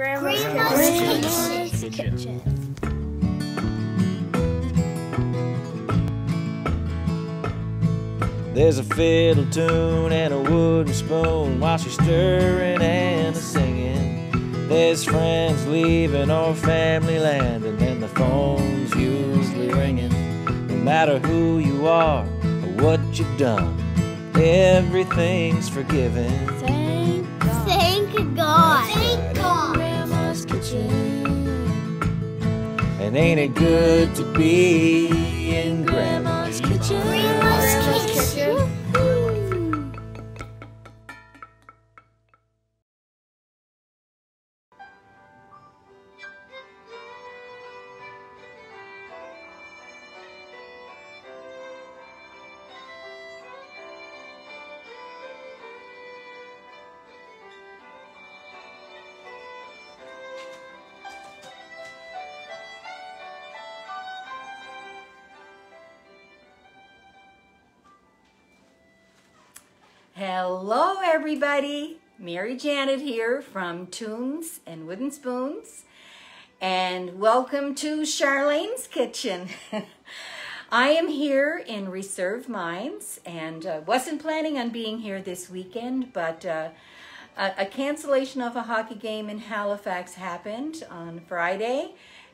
Grandma's, Grandma's kitchen. Kitchen. There's a fiddle tune and a wooden spoon while she's stirring and a singing. There's friends leaving our family land, and then the phone's usually ringing. No matter who you are or what you've done, everything's forgiven. And ain't it good to be in Grandma's everybody. Mary Janet here from Tunes and Wooden Spoons, and welcome to Charlaine's Kitchen. I am here in Reserve Mines and uh, wasn't planning on being here this weekend, but uh, a, a cancellation of a hockey game in Halifax happened on Friday,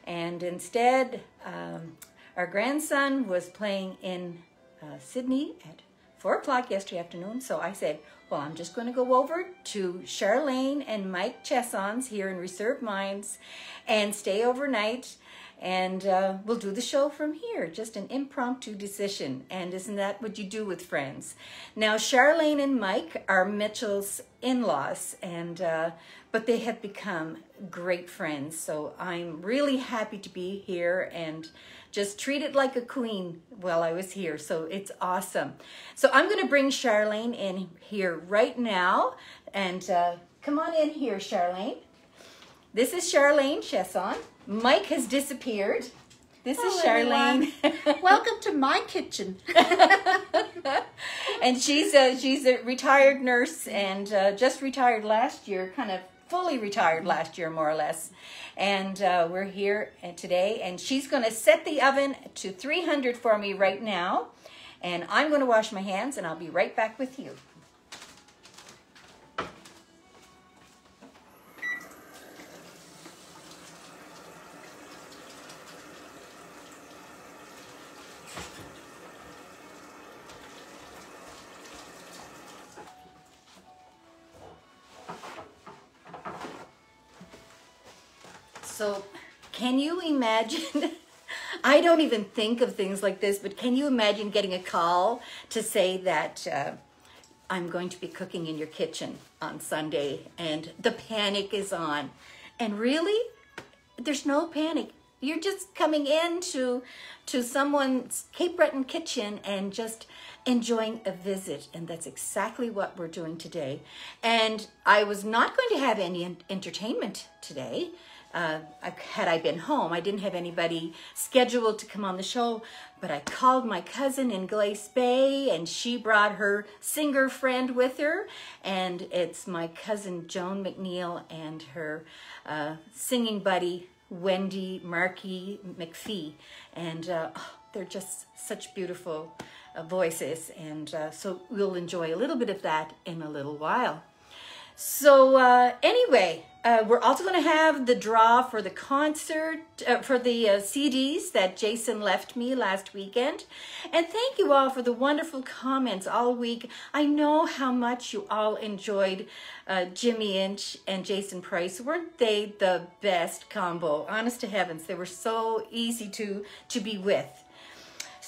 and instead, um, our grandson was playing in uh, Sydney at four o'clock yesterday afternoon. So I said, well, I'm just going to go over to Charlaine and Mike Chessons here in Reserve Mines and stay overnight. And uh, we'll do the show from here, just an impromptu decision. And isn't that what you do with friends? Now, Charlaine and Mike are Mitchell's in-laws, and uh, but they have become great friends. So I'm really happy to be here and just treated like a queen while I was here. So it's awesome. So I'm going to bring Charlaine in here right now. And uh, come on in here, Charlaine. This is Charlaine Chesson. Mike has disappeared. This is Charlaine. Welcome to my kitchen. and she's a, she's a retired nurse and uh, just retired last year, kind of fully retired last year, more or less. And uh, we're here uh, today, and she's going to set the oven to 300 for me right now. And I'm going to wash my hands, and I'll be right back with you. So, can you imagine? I don't even think of things like this, but can you imagine getting a call to say that uh, I'm going to be cooking in your kitchen on Sunday and the panic is on? And really, there's no panic. You're just coming into to to someone's Cape Breton kitchen and just enjoying a visit, and that's exactly what we're doing today. And I was not going to have any entertainment today. Uh, had I been home, I didn't have anybody scheduled to come on the show, but I called my cousin in Glace Bay, and she brought her singer friend with her, and it's my cousin Joan McNeil and her uh, singing buddy Wendy Markey MacPhee, and uh, oh, they're just such beautiful uh, voices, and uh, so we'll enjoy a little bit of that in a little while. So uh, anyway, uh, we're also going to have the draw for the concert, uh, for the uh, CDs that Jason left me last weekend. And thank you all for the wonderful comments all week. I know how much you all enjoyed uh, Jimmy Inch and Jason Price. Weren't they the best combo? Honest to heavens, they were so easy to, to be with.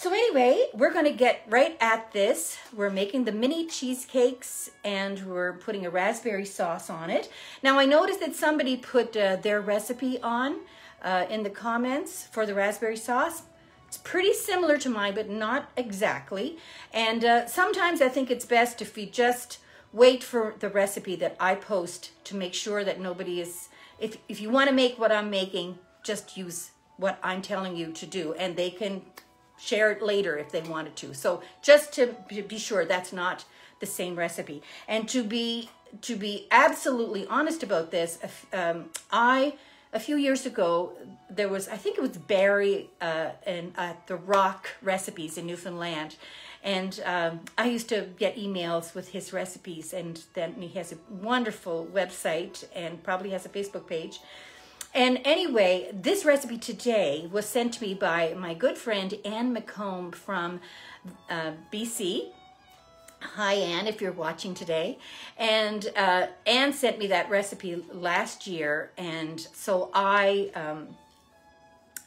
So anyway, we're to get right at this. We're making the mini cheesecakes and we're putting a raspberry sauce on it. Now I noticed that somebody put uh, their recipe on uh, in the comments for the raspberry sauce. It's pretty similar to mine, but not exactly. And uh, sometimes I think it's best if we just wait for the recipe that I post to make sure that nobody is, if, if you want to make what I'm making, just use what I'm telling you to do and they can share it later if they wanted to. So just to be sure that's not the same recipe. And to be to be absolutely honest about this, um, I a few years ago there was I think it was Barry uh, and uh, the Rock recipes in Newfoundland, and um, I used to get emails with his recipes, and then he has a wonderful website and probably has a Facebook page. And anyway, this recipe today was sent to me by my good friend Anne McComb from uh, BC. Hi, Anne, if you're watching today. And uh, Anne sent me that recipe last year, and so I um,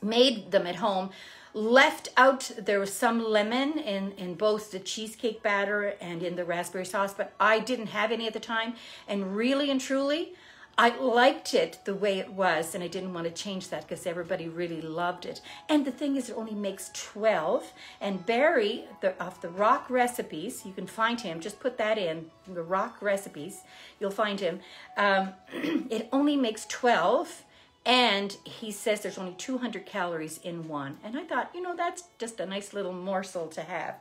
made them at home left out there was some lemon in in both the cheesecake batter and in the raspberry sauce but i didn't have any at the time and really and truly i liked it the way it was and i didn't want to change that because everybody really loved it. And the thing is it only makes 12 and barry the off the rock recipes you can find him just put that in the rock recipes you'll find him. Um, it only makes 12 and he says there's only 200 calories in one. And I thought, you know, that's just a nice little morsel to have.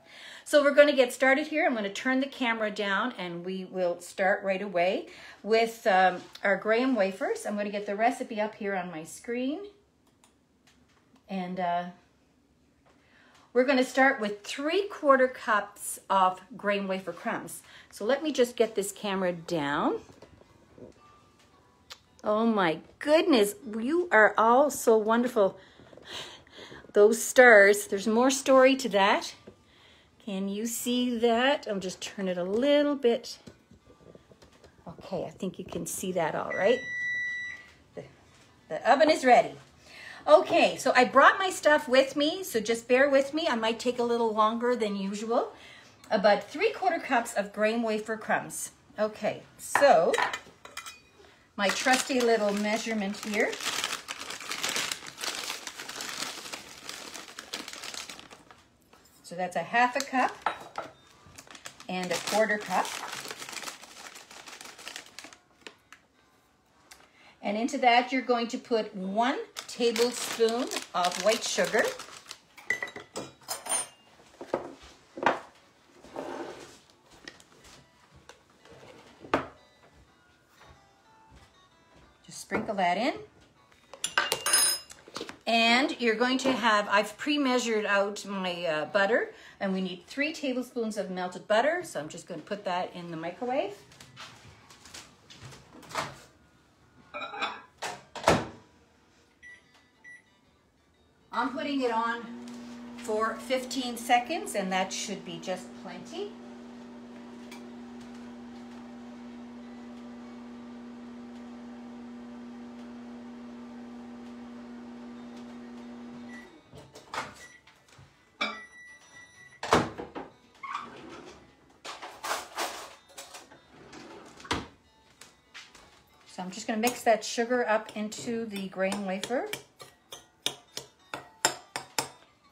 So we're going to get started here. I'm going to turn the camera down and we will start right away with um, our graham wafers. I'm going to get the recipe up here on my screen. And uh, we're going to start with three quarter cups of graham wafer crumbs. So let me just get this camera down. Oh my goodness, you are all so wonderful. Those stars, there's more story to that. Can you see that? I'll just turn it a little bit. Okay, I think you can see that all right. The, the oven is ready. Okay, so I brought my stuff with me, so just bear with me. I might take a little longer than usual. About three quarter cups of graham wafer crumbs. Okay, so my trusty little measurement here. So that's a half a cup and a quarter cup. And into that, you're going to put one tablespoon of white sugar. That in. And you're going to have, I've pre-measured out my uh, butter, and we need three tablespoons of melted butter, so I'm just going to put that in the microwave. I'm putting it on for 15 seconds, and that should be just plenty. That sugar up into the graham wafer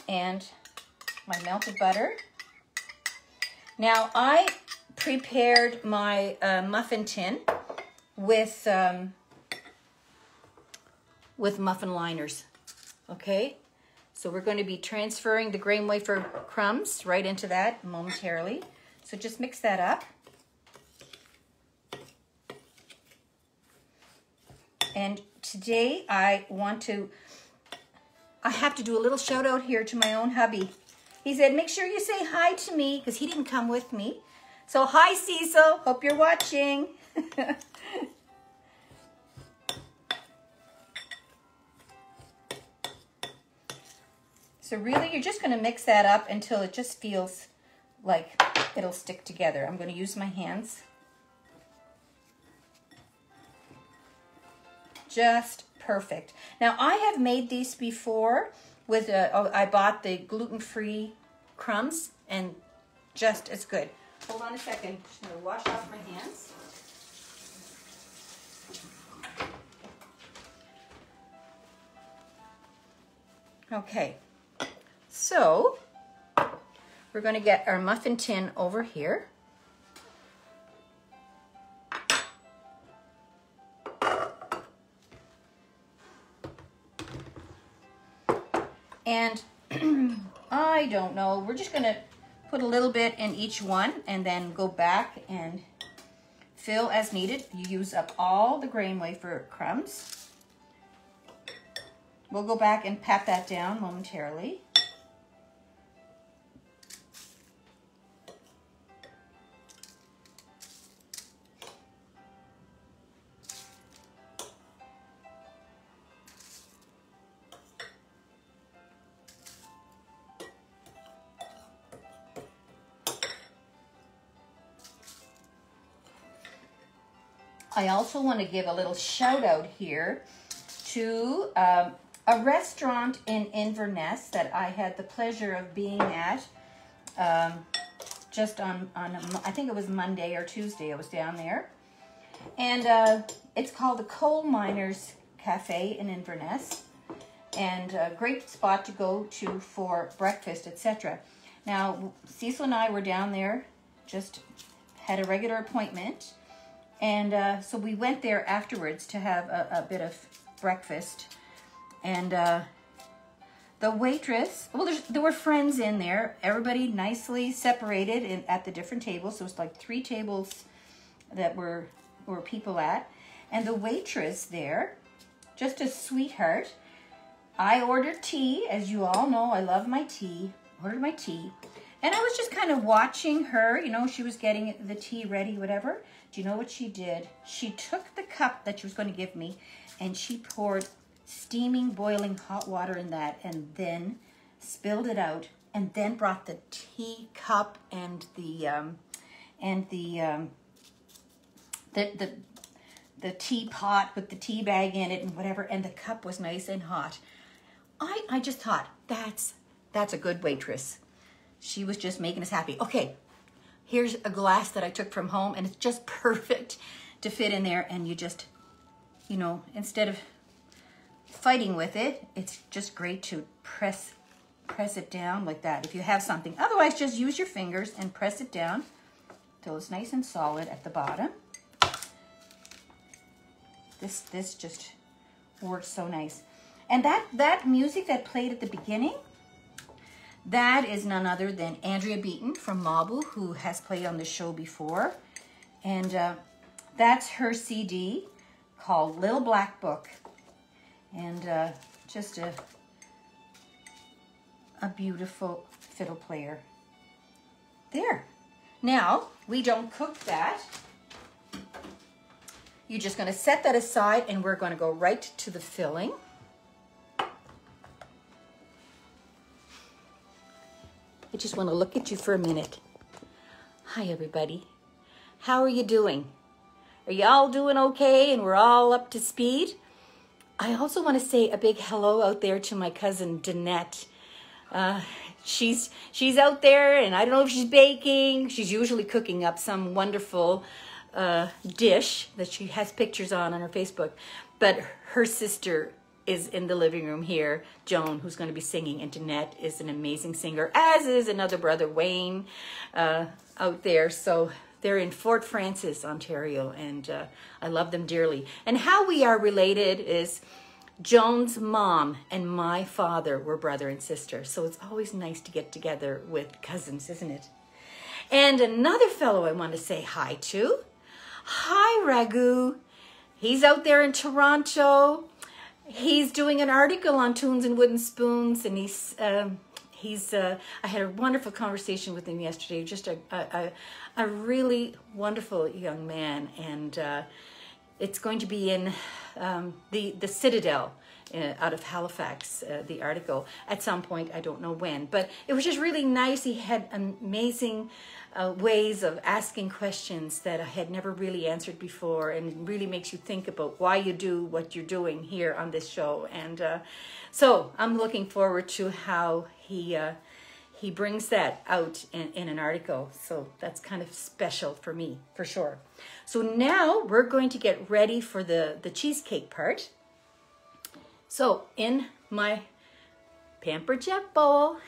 and my melted butter. Now I prepared my uh, muffin tin with um, with muffin liners. Okay, so we're going to be transferring the graham wafer crumbs right into that momentarily. So just mix that up. And today I want to, I have to do a little shout out here to my own hubby. He said, make sure you say hi to me because he didn't come with me. So hi Cecil, hope you're watching. so really you're just gonna mix that up until it just feels like it'll stick together. I'm gonna use my hands. Just perfect. Now I have made these before with a, oh, I bought the gluten-free crumbs and just as good. Hold on a second, just gonna wash off my hands. Okay, so we're gonna get our muffin tin over here. And I don't know, we're just gonna put a little bit in each one and then go back and fill as needed. You use up all the graham wafer crumbs. We'll go back and pat that down momentarily. I also want to give a little shout out here to um, a restaurant in Inverness that I had the pleasure of being at um, just on, on a I think it was Monday or Tuesday I was down there. And uh, it's called the Coal Miners Cafe in Inverness. And a great spot to go to for breakfast, etc. Now, Cecil and I were down there, just had a regular appointment. And uh, so we went there afterwards to have a, a bit of breakfast. And uh, the waitress, well, there were friends in there. Everybody nicely separated in, at the different tables. So it was like three tables that were were people at. And the waitress there, just a sweetheart. I ordered tea, as you all know, I love my tea. Ordered my tea. And I was just kind of watching her, you know, she was getting the tea ready, whatever. Do you know what she did? She took the cup that she was going to give me and she poured steaming, boiling hot water in that and then spilled it out and then brought the tea cup and the um, and the um, the the the teapot with the tea bag in it and whatever and the cup was nice and hot. I I just thought that's that's a good waitress. She was just making us happy. Okay, here's a glass that I took from home and it's just perfect to fit in there and you just you know, instead of fighting with it, it's just great to press press it down like that if you have something. Otherwise, just use your fingers and press it down till it's nice and solid at the bottom. This this just works so nice. And that that music that played at the beginning, that is none other than Andrea Beaton from Mabou, who has played on the show before. And uh, that's her CD called Little Black Book. And uh, just a, a beautiful fiddle player. There. Now, we don't cook that. You're just going to set that aside and we're going to go right to the filling. I just want to look at you for a minute. Hi, everybody. How are you doing? Are y'all doing okay and we're all up to speed? I also want to say a big hello out there to my cousin Danette. Uh, she's she's out there, and I don't know if she's baking. She's usually cooking up some wonderful uh, dish that she has pictures on on her Facebook. But her sister is in the living room here, Joan, who's going to be singing, and Danette is an amazing singer, as is another brother, Wayne, uh, out there. So they're in Fort Frances, Ontario, and uh, I love them dearly. And how we are related is Joan's mom and my father were brother and sister. So it's always nice to get together with cousins, isn't it? And another fellow I want to say hi to. Hi, Ragu. He's out there in Toronto. He's doing an article on tunes and wooden spoons, and he's um, he's. Uh, I had a wonderful conversation with him yesterday. Just a a, a really wonderful young man, and uh, it's going to be in um, the the Citadel uh, out of Halifax. Uh, the article at some point, I don't know when, but it was just really nice. He had amazing uh, ways of asking questions that I had never really answered before, and really makes you think about why you do what you're doing here on this show. And uh, so I'm looking forward to how he uh, he brings that out in, in an article. So that's kind of special for me, for sure. So now we're going to get ready for the, the cheesecake part. So in my Pampered Chef bowl,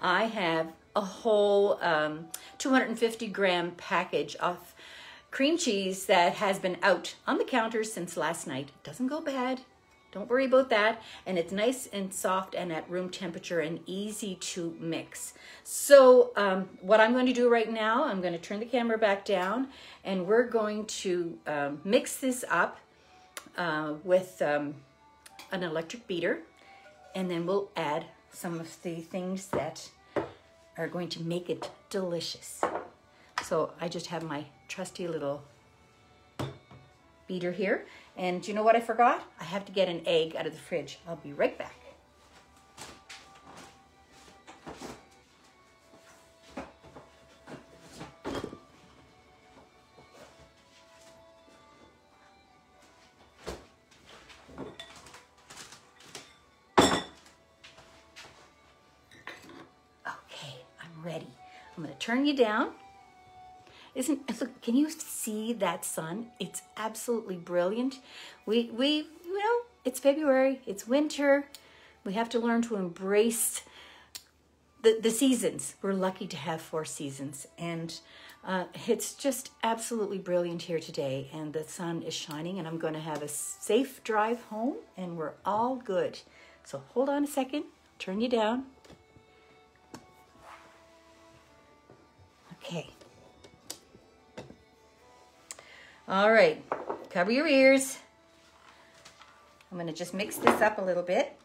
I have a whole um, 250 gram package of cream cheese that has been out on the counter since last night. It doesn't go bad. Don't worry about that. And it's nice and soft and at room temperature and easy to mix. So um, what I'm going to do right now, I'm going to turn the camera back down and we're going to um, mix this up uh, with um, an electric beater. And then we'll add some of the things that are going to make it delicious. So I just have my trusty little beater here. And you know what I forgot? I have to get an egg out of the fridge. I'll be right back. Turn you down. Isn't look? Can you see that sun? It's absolutely brilliant. We we you know it's February. It's winter. We have to learn to embrace the the seasons. We're lucky to have four seasons, and uh, it's just absolutely brilliant here today. And the sun is shining, and I'm going to have a safe drive home, and we're all good. So hold on a second. Turn you down. Okay. All right, cover your ears. I'm gonna just mix this up a little bit.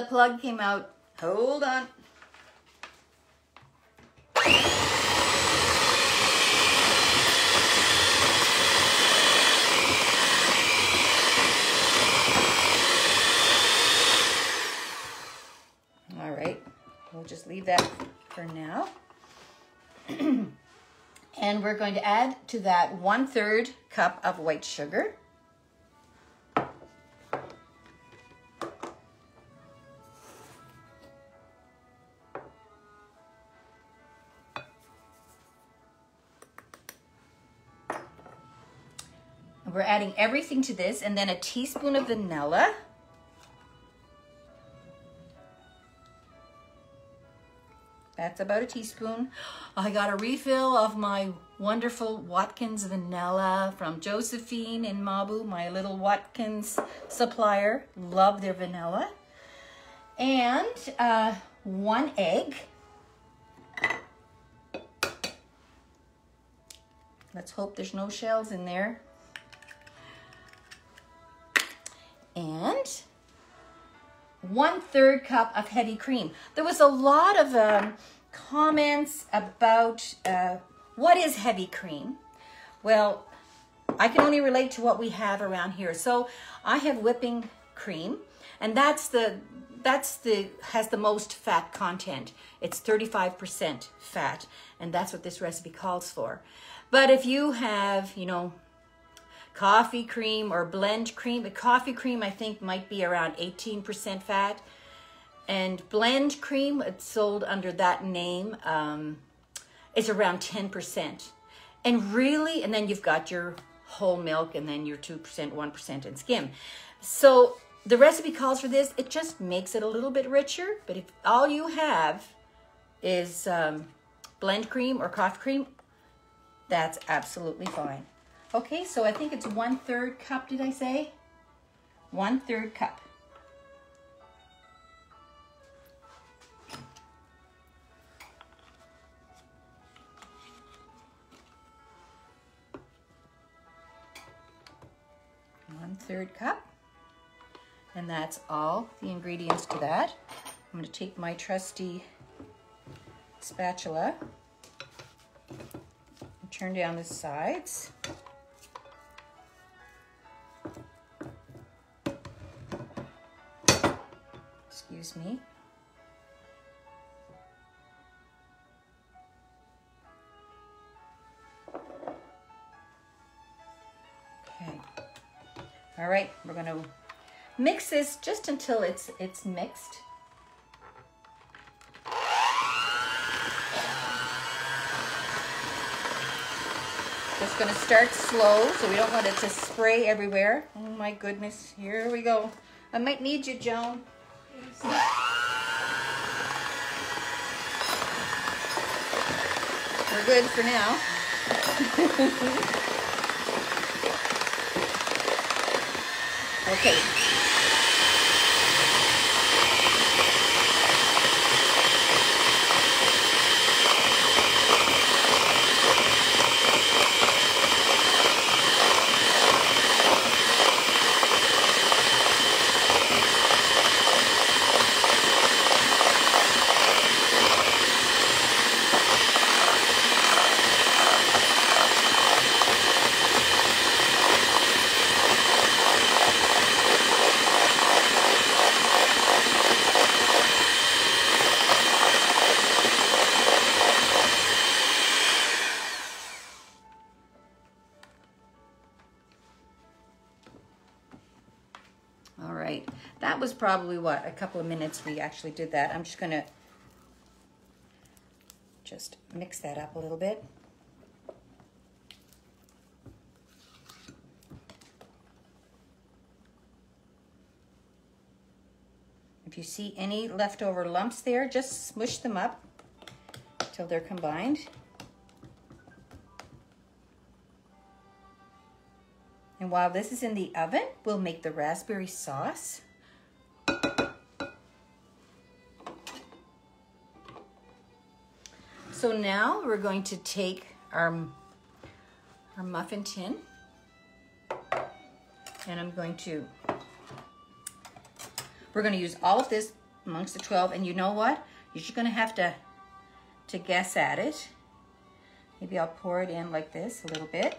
The plug came out. Hold on. All right, we'll just leave that for now. and we're going to add to that one third cup of white sugar. Adding everything to this and then a teaspoon of vanilla. That's about a teaspoon. I got a refill of my wonderful Watkins vanilla from Josephine in Mabou, my little Watkins supplier. Love their vanilla. And uh, one egg. Let's hope there's no shells in there. And one third cup of heavy cream. There was a lot of um, comments about uh, what is heavy cream. Well, I can only relate to what we have around here. So I have whipping cream, and that's the that's the has the most fat content. It's 35% fat, and that's what this recipe calls for. But if you have, you know, coffee cream or blend cream. The coffee cream, I think, might be around 18% fat. And blend cream, it's sold under that name, um, is around 10%. And really, and then you've got your whole milk and then your 2%, 1% and skim. So the recipe calls for this. It just makes it a little bit richer. But if all you have is um, blend cream or coffee cream, that's absolutely fine. Okay, so I think it's one third cup, did I say? One third cup. One third cup. And that's all the ingredients to that. I'm going to take my trusty spatula and turn down the sides. Excuse me. Okay. All right, we're to mix this just until it's it's mixed. Just gonna start slow so we don't want it to spray everywhere. Oh my goodness, here we go. I might need you, Joan. We're good for now. okay. That was probably what, a couple of minutes we actually did that. I'm just gonna just mix that up a little bit. If you see any leftover lumps there, just smush them up till they're combined. And while this is in the oven, we'll make the raspberry sauce. So now we're going to take our, our muffin tin and I'm going to, we're going to use all of this amongst the 12 and you know what? You're just going to have to, to guess at it. Maybe I'll pour it in like this a little bit.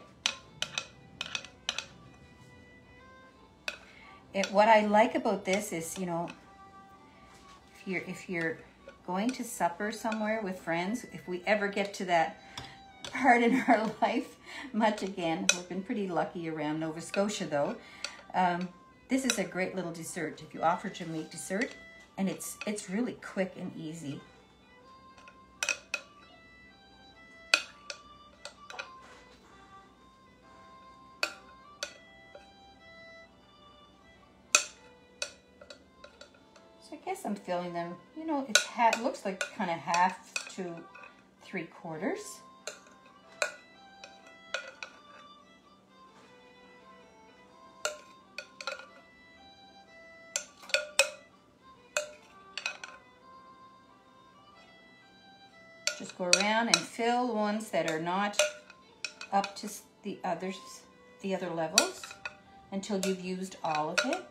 it, what I like about this is, you know, if you're if you're going to supper somewhere with friends, if we ever get to that part in our life, much again, we've been pretty lucky around Nova Scotia though. Um, this is a great little dessert if you offer to make dessert, and it's it's really quick and easy. Filling them, you know, it's ha looks like kind of half to three quarters. Just go around and fill ones that are not up to the others, the other levels until you've used all of it.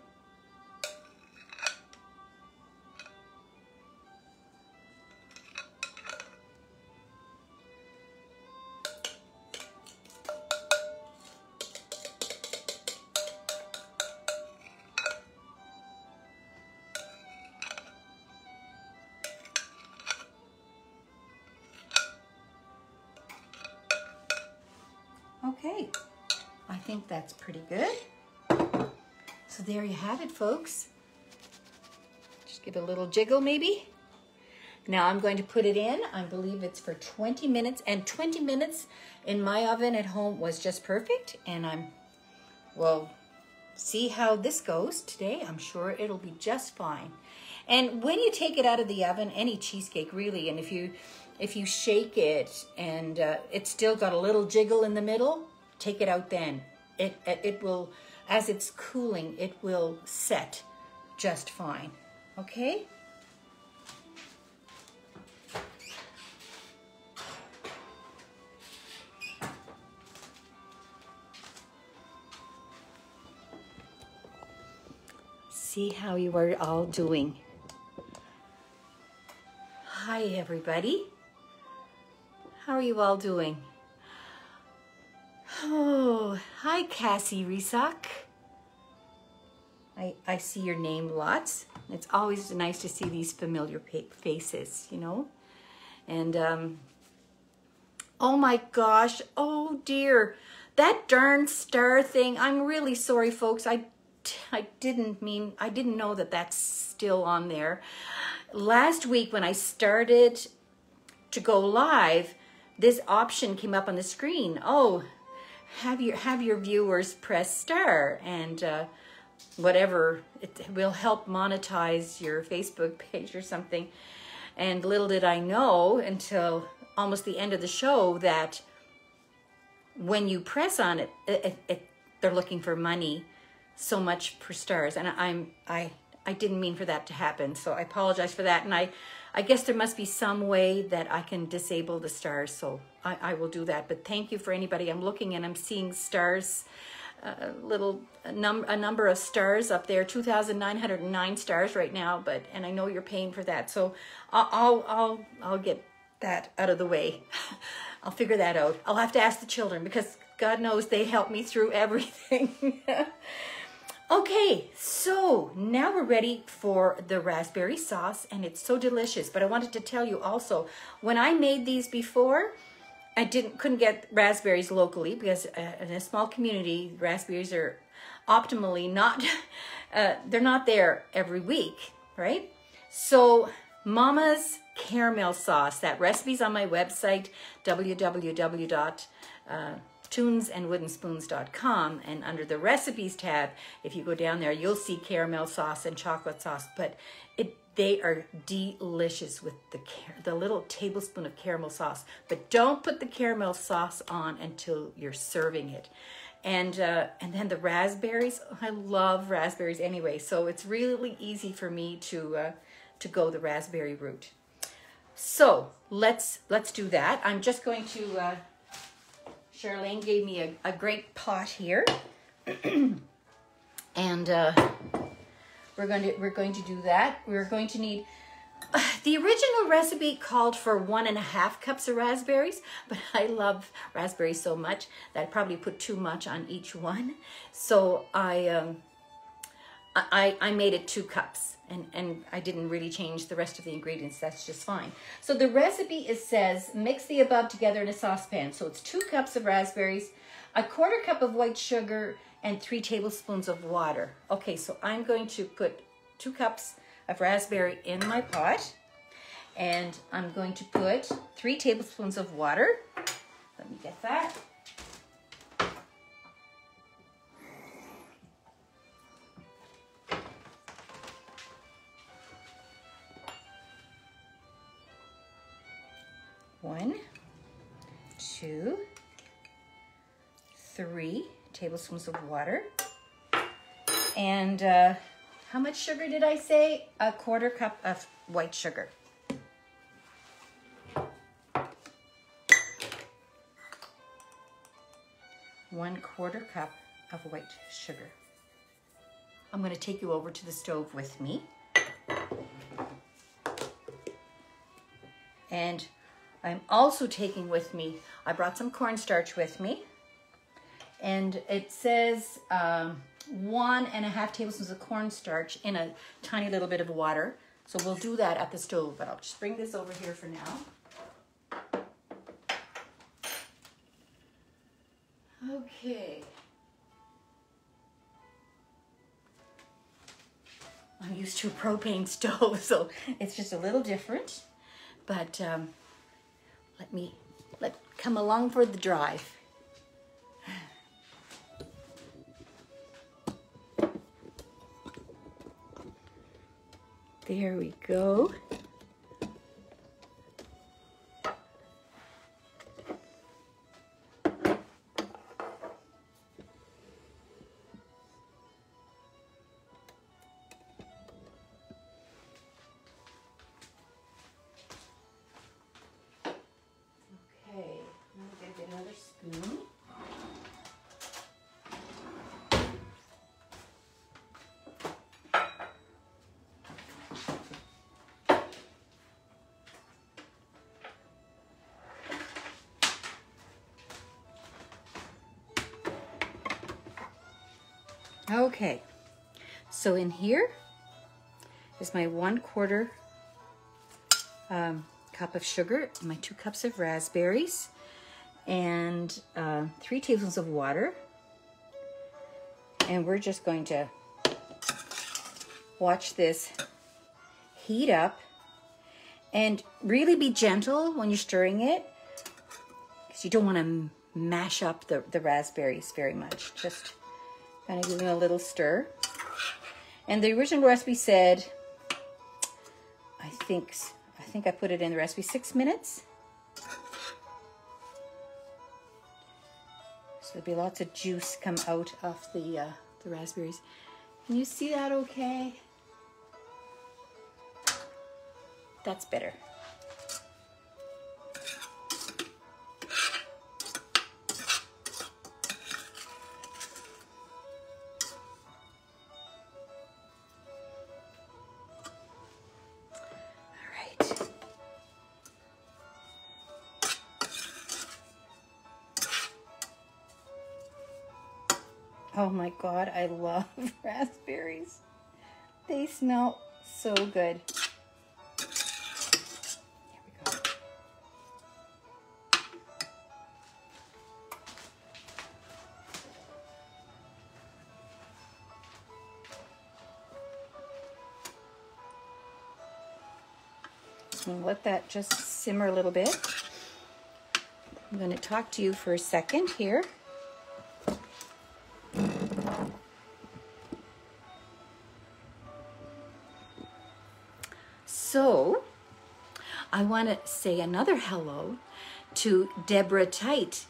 It, folks. Just give it a little jiggle, maybe. Now I'm going to put it in. I believe it's for 20 minutes, and 20 minutes in my oven at home was just perfect. And I'm, well, see how this goes today. I'm sure it'll be just fine. And when you take it out of the oven, any cheesecake really, and if you if you shake it and uh, it's still got a little jiggle in the middle, take it out then. It it will, as it's cooling, it will set just fine. Okay. See how you are all doing. Hi, everybody. How are you all doing? Oh, hi, Cassie Resock. I, I see your name lots. It's always nice to see these familiar faces, you know? And, um, oh my gosh, oh dear, that darn star thing. I'm really sorry, folks. I, I didn't mean, I didn't know that that's still on there. Last week when I started to go live, this option came up on the screen. Oh, have your have your viewers press star and uh, whatever it will help monetize your Facebook page or something. And little did I know until almost the end of the show that when you press on it, it, it, they're looking for money so much per stars and i'm i i didn't mean for that to happen so i apologize for that and i i guess there must be some way that i can disable the stars so i i will do that. But thank you for anybody. I'm looking and i'm seeing stars a little a, num- a number of stars up there. 2909 stars right now but and i know you're paying for that. So i'll i'll i'll, I'll get that out of the way. I'll figure that out. I'll have to ask the children because god knows they help me through everything okay so now we're ready for the raspberry sauce and it's so delicious but i wanted to tell you also when i made these before I didn't couldn't get raspberries locally because uh, in a small community, raspberries are optimally not uh, they're not there every week, right? So Mama's caramel sauce. That recipe's on my website www.tunesandwoodenspoons.com and under the recipes tab, if you go down there, you'll see caramel sauce and chocolate sauce. But it they are delicious with the the little tablespoon of caramel sauce. But don't put the caramel sauce on until you're serving it. And uh, and then the raspberries. I love raspberries anyway, so it's really easy for me to uh, to go the raspberry route. So let's let's do that. I'm just going to. Uh, Charlaine gave me a, a great pot here, and. Uh, we're going to we're going to do that. We're going to need the original recipe called for one and a half cups of raspberries, but I love raspberries so much that I probably put too much on each one. So I um, I, I made it two cups and, and I didn't really change the rest of the ingredients. That's just fine. So the recipe it says mix the above together in a saucepan. So it's two cups of raspberries, a quarter cup of white sugar, and three tablespoons of water. Okay, so I'm going to put two cups of raspberry in my pot and I'm going to put three tablespoons of water. Let me get that. Tablespoons of water. And uh, how much sugar did I say? A quarter cup of white sugar. One quarter cup of white sugar. I'm going to take you over to the stove with me. And I'm also taking with me, I brought some cornstarch with me. And it says um, one and a half tablespoons of cornstarch in a tiny little bit of water. So we'll do that at the stove, but I'll just bring this over here for now. Okay. I'm used to a propane stove, so it's just a little different. But um, let me let come along for the drive. There we go. Okay, so in here is my one quarter um, cup of sugar, my two cups of raspberries, and uh, three tablespoons of water. And we're just going to watch this heat up and really be gentle when you're stirring it because you don't want to mash up the, the raspberries very much. Just kind of give them a little stir. And the original recipe said, I think, I think I put it in the recipe six minutes. So there'll be lots of juice come out of the uh, the raspberries. Can you see that okay? That's better. My god, I love raspberries. They smell so good. Let that just simmer a little bit. I'm going to talk to you for a second here. Want to say another hello to Deborah Tite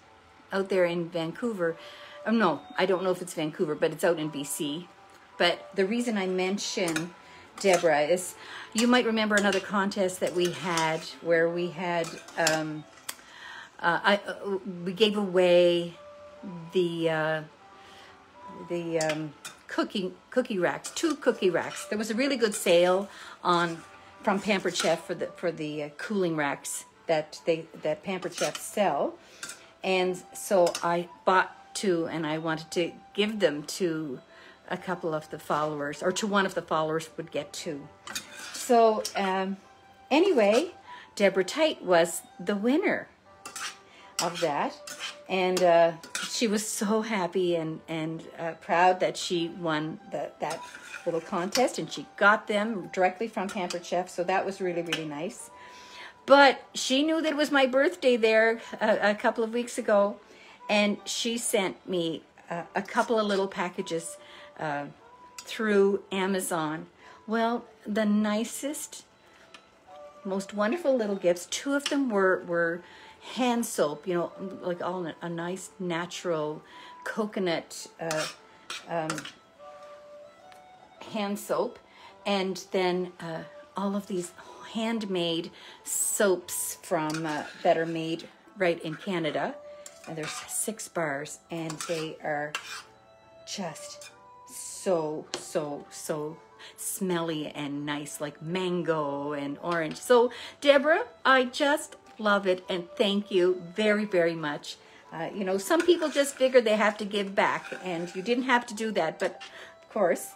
out there in Vancouver. Oh, no, I don't know if it's Vancouver, but it's out in BC. But the reason I mention Deborah is you might remember another contest that we had where we had um, uh, I, uh, we gave away the uh, the um, cookie cookie racks, two cookie racks. There was a really good sale on from Pampered Chef for the for the uh, cooling racks that they that Pampered Chef sell, and so I bought two, and I wanted to give them to a couple of the followers, or to one of the followers would get two. So um, anyway, Deborah Tite was the winner of that. And uh, she was so happy and, and uh, proud that she won the, that little contest and she got them directly from Pampered Chef. So that was really, really nice. But she knew that it was my birthday there a, a couple of weeks ago and she sent me a, a couple of little packages uh, through Amazon. Well, the nicest, most wonderful little gifts. Two of them were were hand soap, you know, like all a nice natural coconut uh, um, hand soap, and then uh, all of these handmade soaps from uh, that are made right in Canada. And there's six bars, and they are just so so so smelly and nice, like mango and orange. So, Deborah, I just love it and thank you very, very much. Uh, you know, some people just figure they have to give back, and you didn't have to do that, but of course,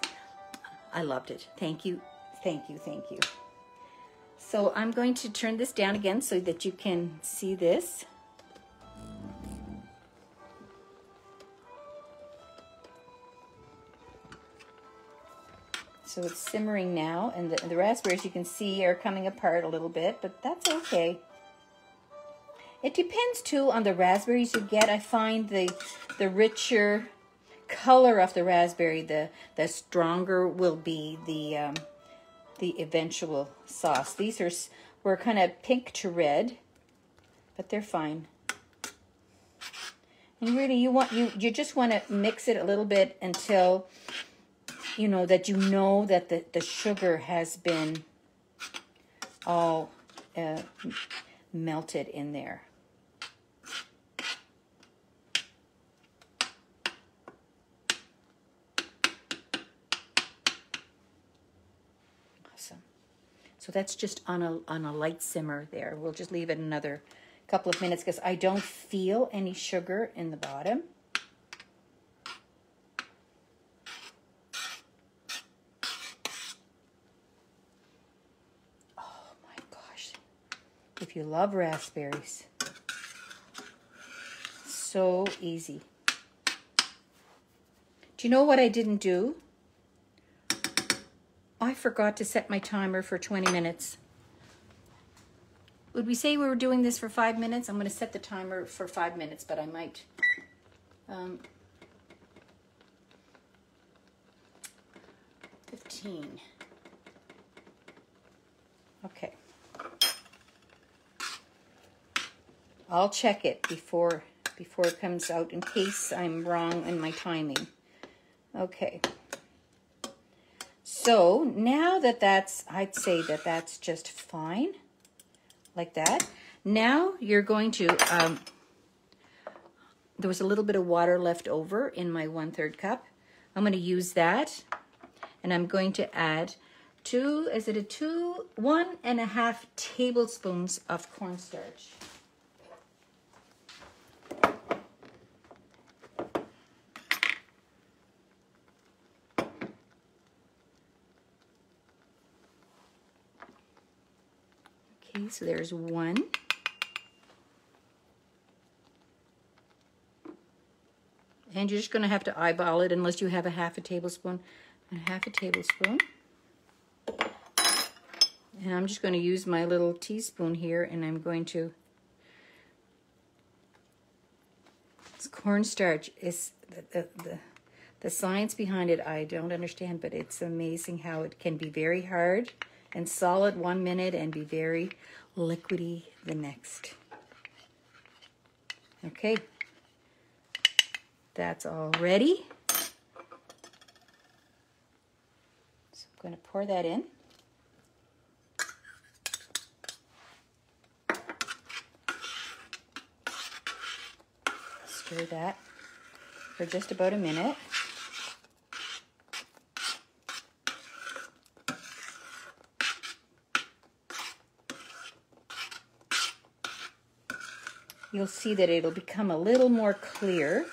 I loved it. Thank you, thank you, thank you. So, I'm going to turn this down again so that you can see this. So it's simmering now, and the, the raspberries you can see are coming apart a little bit, but that's okay. It depends too on the raspberries you get. I find the the richer color of the raspberry, the the stronger will be the um, the eventual sauce. These are were kind of pink to red, but they're fine. And really, you want you you just want to mix it a little bit until you know that you know that the the sugar has been all uh, melted in there. Awesome. So that's just on a on a light simmer there. We'll just leave it another couple of minutes because I don't feel any sugar in the bottom. Oh my gosh. If you love raspberries, so easy. Do you know what I didn't do? I forgot to set my timer for 20 minutes. would we say we were doing this for five minutes? I'm going to set the timer for five minutes, but I might. Um, 15. Okay. I'll check it before before it comes out in case I'm wrong in my timing. Okay. So now that that's, I'd say that that's just fine, like that. Now you're going to, um, there was a little bit of water left over in my one third cup. I'm going to use that and I'm going to add two, is it a two, one and a half tablespoons of cornstarch. So there's one. And you're just going to have to eyeball it unless you have a half a tablespoon and half a tablespoon. And I'm just going to use my little teaspoon here and I'm going to it's cornstarch is the, the, the the science behind it I don't understand but it's amazing how it can be very hard and solid one minute and be very liquidy the next. Okay, that's all ready. So I'm going to pour that in. Stir that for just about a minute. You'll see that it'll become a little more clear.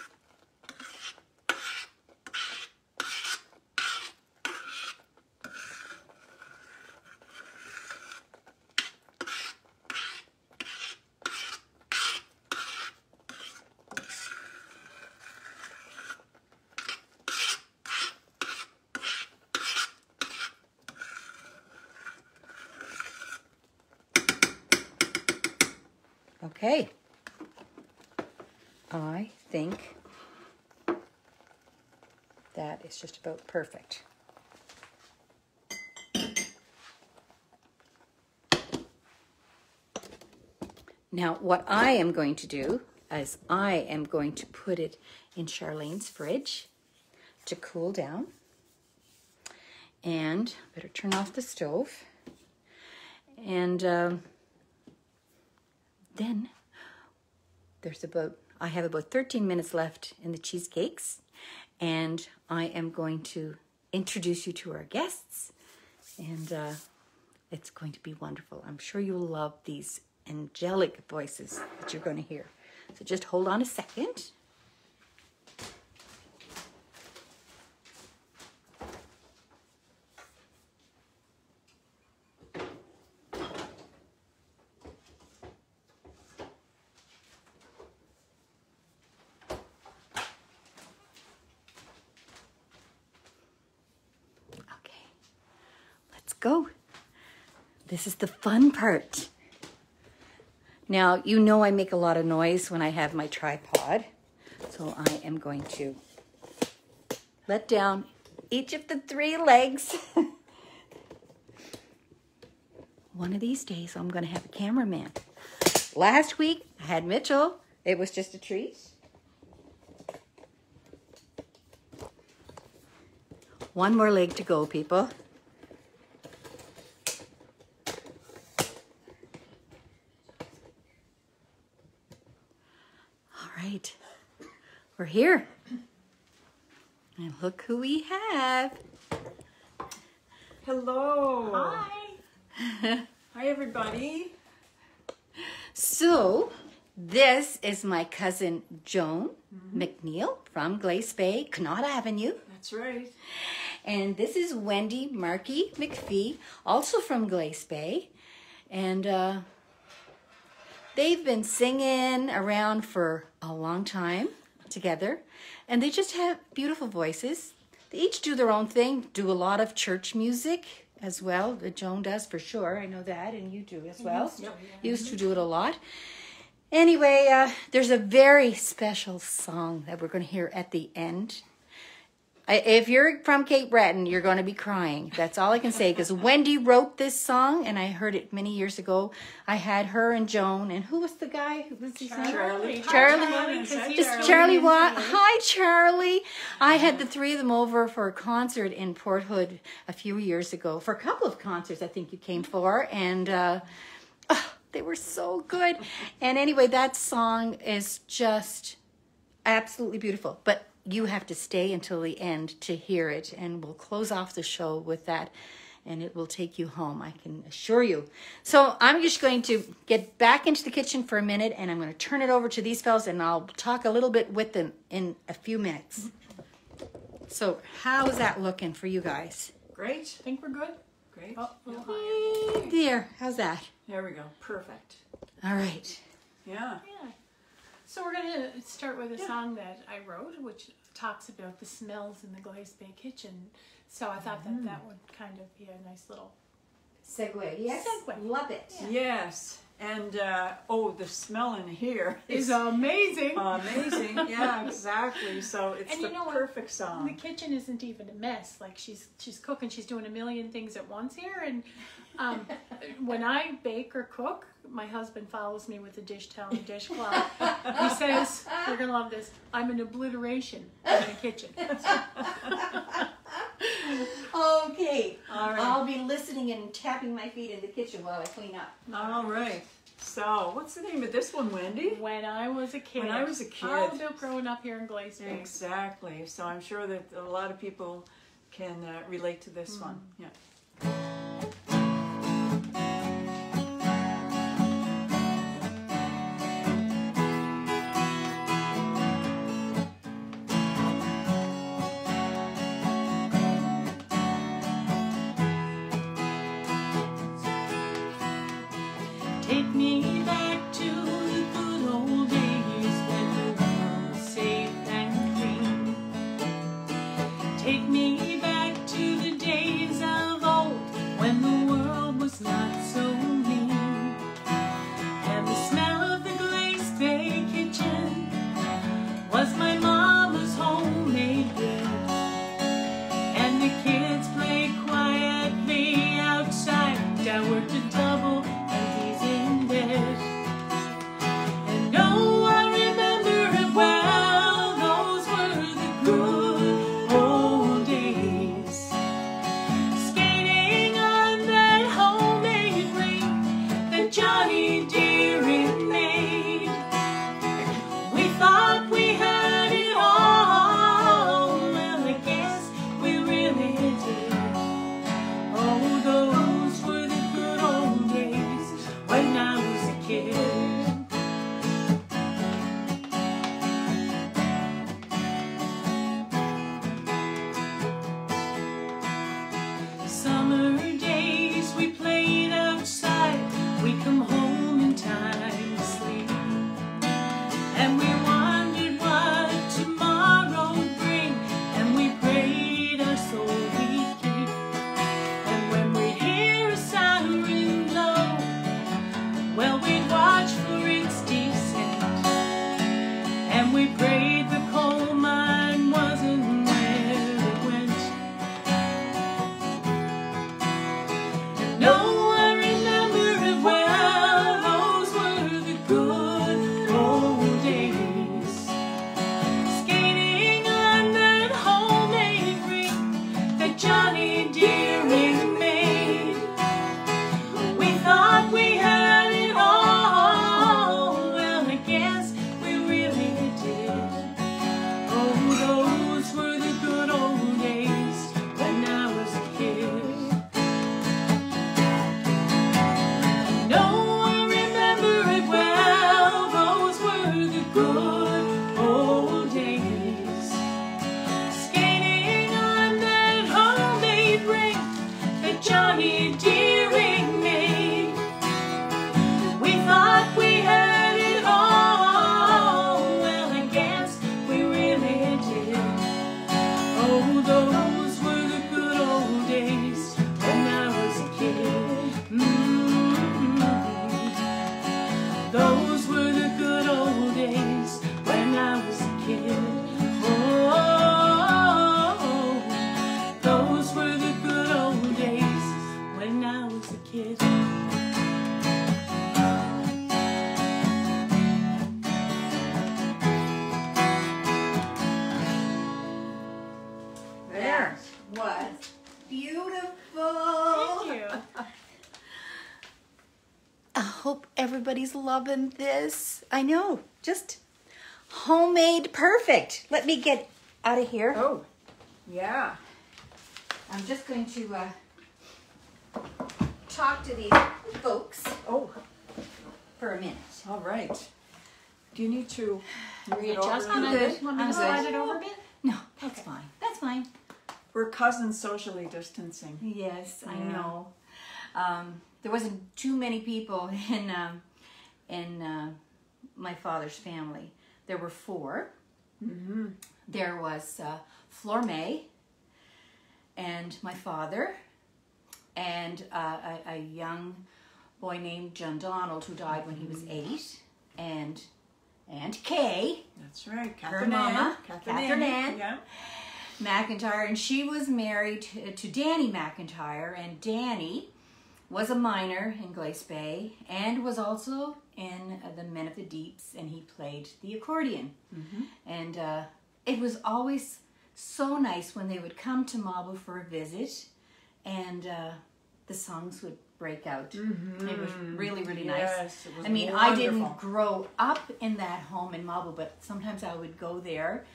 Okay. I think that is just about perfect. Now, what I am going to do is I am going to put it in Charlaine's fridge to cool down. And better turn off the stove. And um, then there's about I have about 13 minutes left in the cheesecakes, and I am going to introduce you to our guests, and uh, it's going to be wonderful. I'm sure you'll love these angelic voices that you're going to hear. So just hold on a second. Okay, let's go. This is the fun part. Now, you know I make a lot of noise when I have my tripod, so I am going to let down each of the three legs. One of these days, I'm going to have a cameraman. Last week, I had Mitchell. It was just a treat. One more leg to go, people. All right, we're here. And look who we have. Hello. Hi. Hi, everybody. So, this is my cousin Joan McNeil from Glace Bay, Connaught Avenue. That's right. And this is Wendy Markey MacPhee, also from Glace Bay. And uh, they've been singing around for a long time together. And they just have beautiful voices. They each do their own thing, do a lot of church music as well. Joan does for sure. I know that, and you do as well. Used to do it a lot. Anyway, uh, there's a very special song that we're going to hear at the end. If you're from Cape Breton, you're going to be crying. That's all I can say because Wendy wrote this song, and I heard it many years ago. I had her and Joan, and who was the guy? Who was his name? Charlie. Charlie. It's Charlie Watt. Hi, Charlie. I had the three of them over for a concert in Port Hood a few years ago. For a couple of concerts, I think you came for, and uh, oh, they were so good. And anyway, that song is just absolutely beautiful. But you have to stay until the end to hear it, and we'll close off the show with that. And it will take you home, I can assure you. So I'm just going to get back into the kitchen for a minute, and I'm going to turn it over to these fellas, and I'll talk a little bit with them in a few minutes. So how's that looking for you guys? Great. Think we're good? Great. Oh, a little higher. There, how's that? There we go. Perfect. All right. Yeah. Yeah. So we're gonna start with a song that I wrote, which talks about the smells in the Glace Bay kitchen. So I thought that that would kind of be a nice little. Segue. Yes. Segue. Love it. Yes. And uh, oh, the smell in here Is is amazing. amazing. yeah, exactly. So it's And the you know what? perfect the kitchen isn't even a mess. Like she's she's cooking, she's doing a million things at once here. And um, when I bake or cook, my husband follows me with a dish towel and dishcloth. He says, "You're gonna love this. I'm an obliteration in the kitchen." Okay. All right. I'll be listening and tapping my feet in the kitchen while I clean up. All right. So, what's the name of this one, Wendy? When I was a kid. When I was a kid. All about growing up here in Glace Bay. Exactly. So I'm sure that a lot of people can uh, relate to this one. Yeah. Everybody's loving this. I know, just homemade perfect. Let me get out of here. Oh, yeah. I'm just going to uh, talk to these folks Oh, for a minute. all right. Do you need to move it Just over? I'm good. want me to slide it over a bit. No, that's fine. That's fine. We're cousins socially distancing. Yes, I know. Um, there wasn't too many people in um, in uh, my father's family. There were 4 Mm-hmm. There was uh, Flor May and my father, and uh, a, a young boy named John Donald who died when he was eight, and Aunt Kay That's right. Her Catherine Ann. mama, Catherine, Catherine Ann. Ann. Yeah. McIntyre, and she was married to, to Danny McIntyre, and Danny was a miner in Glace Bay and was also in uh, the Men of the Deeps, and he played the accordion. And uh, it was always so nice when they would come to Mabou for a visit, and uh, the songs would break out. It was really, really nice. Yes, was I mean, I didn't grow up in that home in Mabou, but sometimes I would go there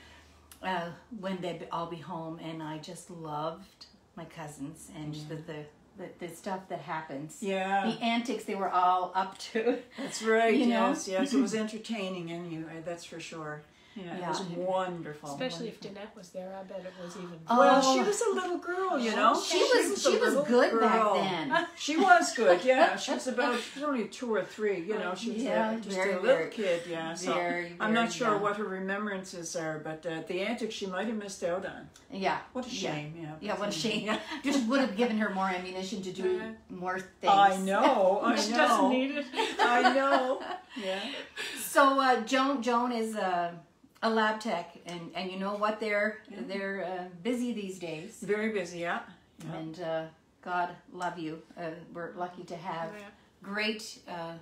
uh, when they'd all be home, and I just loved my cousins and the, the, the the stuff that happens. Yeah. the antics they were all up to. That's right. You know? yes, yes. It was entertaining, and you. That's for sure. Yeah, it was wonderful. Especially if Danette was there, I bet it was even. Well, Oh. she was a little girl, you know. She was she a was little good back then. She was good, yeah. She was about she was only two or three, you know. She was Yeah, a, just very, a little very- kid, yeah. So very, I'm not sure young. what her remembrances are, but uh, the antics she might have missed out on. Yeah. What a shame, yeah. Yeah, but what a shame. Yeah. Just would have given her more ammunition to do more things. I know, I She know. doesn't need it. I know. Yeah. So uh, Joan Joan is a, a lab tech, and, and you know what? They're they're uh, busy these days, Very busy, yeah. Yeah. and uh, God love you. Uh, we're lucky to have Yeah. great uh,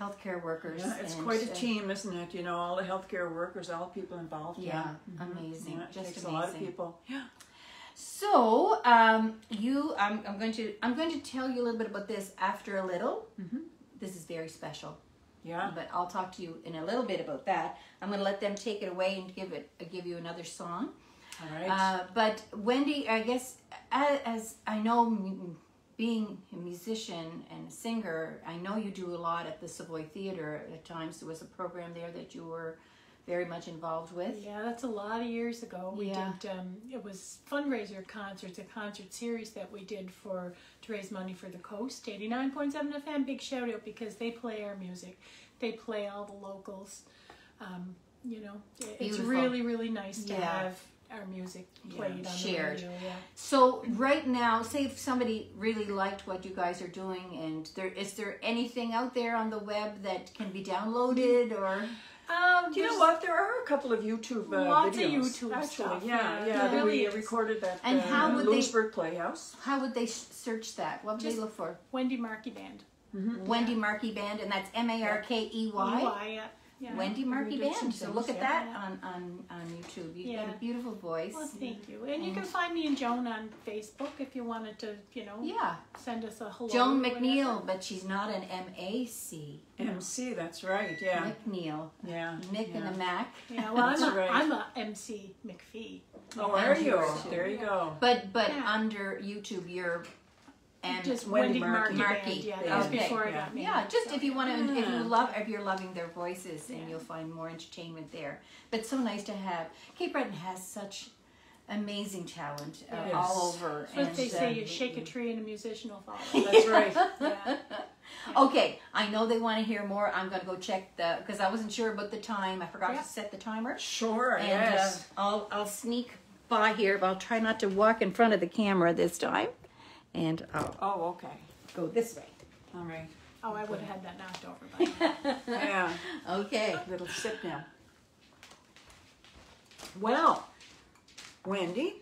healthcare workers. Yeah, it's and, quite a uh, team, isn't it? You know, all the healthcare workers, all the people involved. Yeah, Yeah, Mhm. amazing, Yeah, just amazing. a lot of people. Yeah. So, um, you, I'm, I'm going to, I'm going to tell you a little bit about this after a little. This is very special, Yeah. but I'll talk to you in a little bit about that. I'm going to let them take it away and give it, uh, give you another song. All right. Uh, but Wendy, I guess, as, as I know, being a musician and a singer, I know you do a lot at the Savoy Theater. At times, there was a program there that you were very much involved with. Yeah, that's a lot of years ago. We Yeah. did. Um, it was fundraiser concerts, a concert series that we did for to raise money for the coast. Eighty nine point seven FM. Big shout out because they play our music. They play all the locals. Um, you know, it- it's really really nice to Yeah. have our music played on shared. the radio. Yeah. So right now, say if somebody really liked what you guys are doing, and there is there anything out there on the web that can be downloaded or Um, Do you know what? There are a couple of YouTube uh, Lots of videos. YouTube actually. stuff, Yeah, yeah. yeah. There that really we is. recorded that And uh, how would they- Louisbourg Playhouse. how would they search that? What would they look for? Wendy Markey Band. Wendy Markey Band, and that's M A R K E Y. E y yeah. Yeah. Wendy We Markey did Band. So look at yeah. that on, on, on YouTube. You've got a beautiful voice. Well, thank you. And you can find me and Joan on Facebook if you wanted to, you know, Yeah, send us a hello. Joan or whatever. McNeil, but she's not an M A C. MC, that's right. Yeah. McNeil. Yeah. Mick and yeah. the Mac. Yeah, well, I'm That's a, right. I'm a MC MacPhee. Oh, are And you? yours. There you go. But but Yeah. under YouTube, you're and Just Wendy Wendy, Markey. Markey. Markey. Band. Yeah, that was Okay. before I got married. yeah, just so. if you want to, if you love, if you're loving their voices, and Yeah. you'll find more entertainment there. But so nice to have. Cape Breton has such amazing talent uh, Yes. all over. That's what they and, say: you shake a tree and a musician will follow. That's right. yeah. Okay, I know they want to hear more. I'm gonna go check the because I wasn't sure about the time. I forgot Yeah. to set the timer. Sure. And yes. uh, I'll I'll sneak by here, but I'll try not to walk in front of the camera this time. And I'll oh, okay. go this way. All right. Oh, I would have had that knocked over by now. Yeah. Okay. Little sip now. Well, Wendy.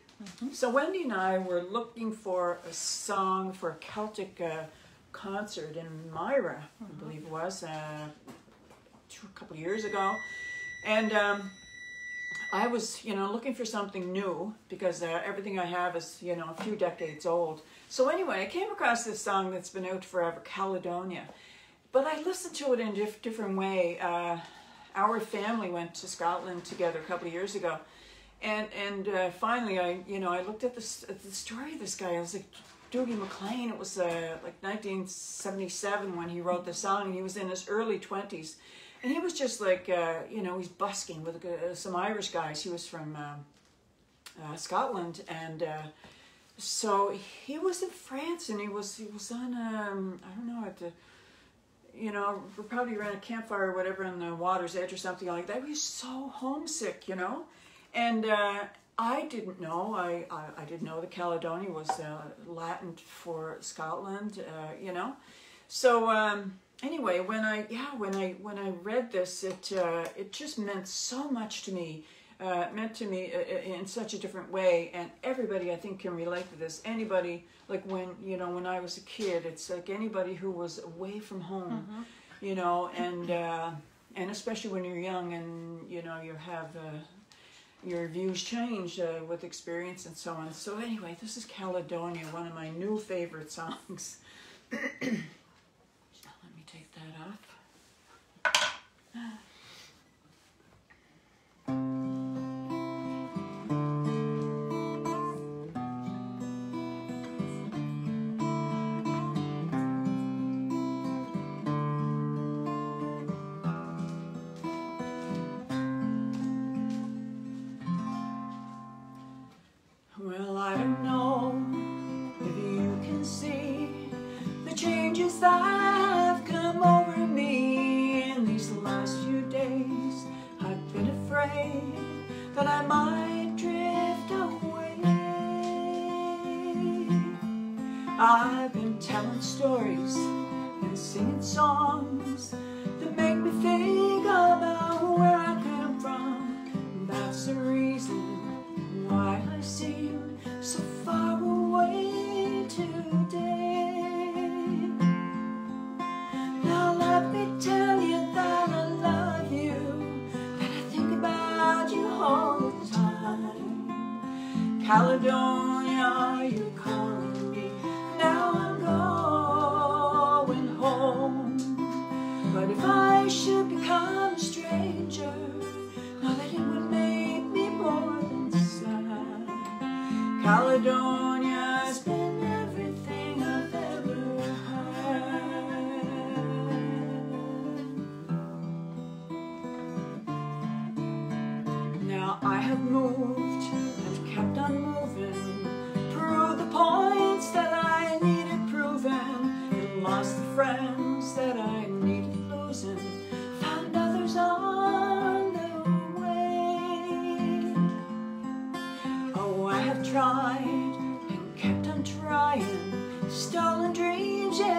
So Wendy and I were looking for a song for a Celtic uh, concert in Mira, I believe it was, uh, two, a couple of years ago, and um, I was, you know, looking for something new because uh, everything I have is, you know, a few decades old. So anyway, I came across this song that's been out forever, Caledonia. but I listened to it in a diff- different way. Uh, our family went to Scotland together a couple of years ago, and and uh, finally, I you know I looked at this at the story of this guy. I was like, Dougie MacLean. It was uh, like 1977 when he wrote the song, he was in his early 20s, and he was just like uh, you know he's busking with uh, some Irish guys. He was from um, uh, Scotland, and uh, so he was in France, and he was he was on um, I don't know at the you know, we're probably around a campfire or whatever on the water's edge or something like that. We were so homesick, you know. And uh, I didn't know. I, I, I didn't know that Caledonia was uh, Latin for Scotland, uh, you know. So um, anyway, when I yeah when I when I read this, it uh, it just meant so much to me. Uh, meant to me uh, uh, in such a different way, and everybody I think can relate to this. Anybody like when you know when I was a kid, it's like anybody who was away from home, you know, and uh, and especially when you're young and you know you have uh, your views change uh, with experience and so on. So anyway, this is Caledonia, one of my new favorite songs. Let me take that off.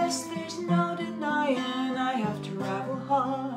Yes, there's no denying. I have traveled hard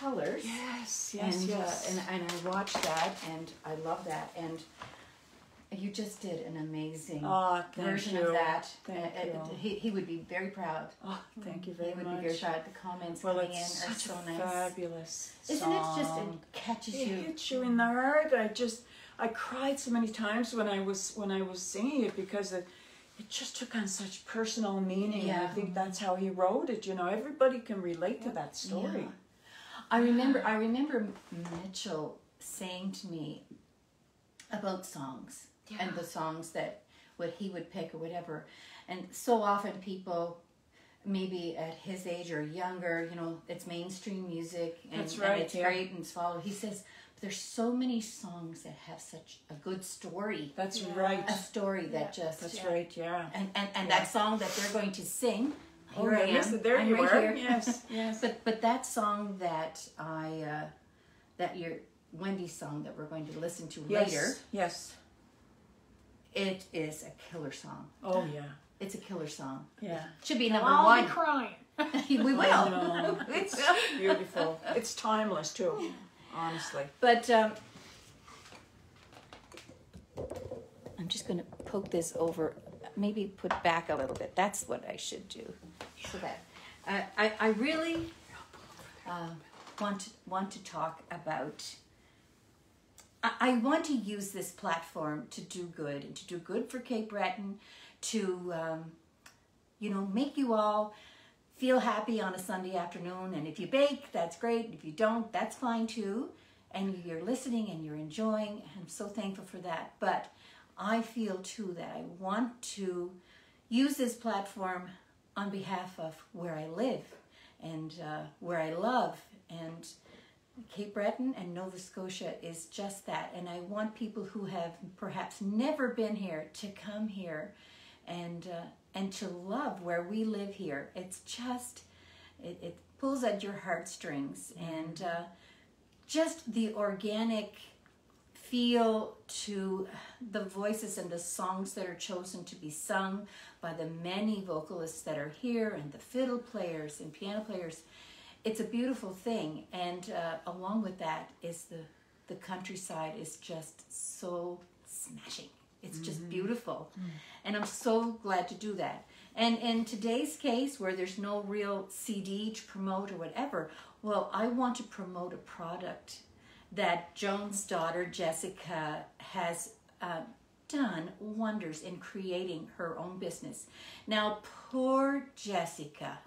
Colors. Yes, yes, and, yes. Uh, and and I watched that, and I love that. And you just did an amazing thank version you. of that. Thank Uh, uh, you. he, he would be very proud. Oh, thank you very much. He would much. be very proud. The comments Well, coming in are so nice. fabulous Isn't it just song. it catches It you? hits you in the heart. I just, I cried so many times when I was when I was singing it because it, it just took on such personal meaning. And I think that's how he wrote it. You know, everybody can relate to that story. Yeah. I remember I remember Mitchell saying to me about songs and the songs that what he would pick or whatever. And so often people maybe at his age or younger, you know, it's mainstream music and, That's and it's yeah. great and it's followed. He says there's so many songs that have such a good story. That's Yeah. right. A story that just That's Yeah. right. Yeah. and and, and Yeah. that song that they're going to sing. Oh, Here I am. yes, there I'm you right are. here. Yes, yes. But but that song that I uh, that your Wendy's song that we're going to listen to Yes. later, Yes. it is a killer song. Oh yeah. It's a killer song. Yeah. Should be number I'll one. be crying. we will. I know. We It's beautiful. It's timeless too. Honestly. But um, I'm just going to poke this over, maybe put back a little bit. That's what I should do. So that uh, I, I really uh, want to, want to talk about. I, I want to use this platform to do good and to do good for Cape Breton, to um, you know make you all feel happy on a Sunday afternoon. And if you bake, that's great. If you don't, that's fine too. And you're listening and you're enjoying. I'm so thankful for that. But I feel too that I want to use this platform on behalf of where I live and uh, where I love. And Cape Breton and Nova Scotia is just that. And I want people who have perhaps never been here to come here and uh, and to love where we live here. It's just it, it pulls at your heartstrings and uh, just the organic feel to the voices and the songs that are chosen to be sung by the many vocalists that are here and the fiddle players and piano players it's a beautiful thing. And uh, along with that is the the countryside is just so smashing. It's just beautiful. And i'm so glad to do that. And in today's case where there's no real cd to promote or whatever well i want to promote a product that joan's daughter jessica has uh, done wonders in creating her own business now poor jessica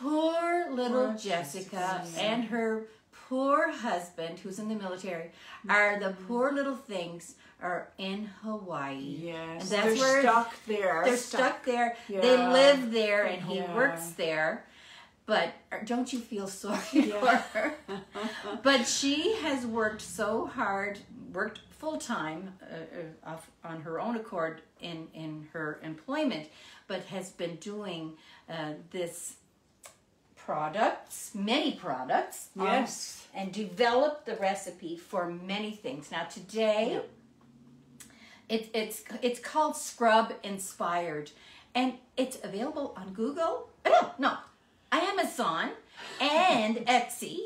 poor little Poor Jessica Jessica. and her poor husband, who's in the military, are the poor little things are in Hawaii. Yes. and that's they're where stuck there. they're stuck there. They live there, and he Yeah. works there. But uh, don't you feel sorry Yeah. for her? but she has worked so hard, worked full time uh, uh, on her own accord in in her employment, but has been doing uh, this products, many products. um, Yes. and developed the recipe for many things. Now today, Yep. it, it's it's called Scrub Inspired, and it's available on Google. Oh, no, Amazon and Etsy.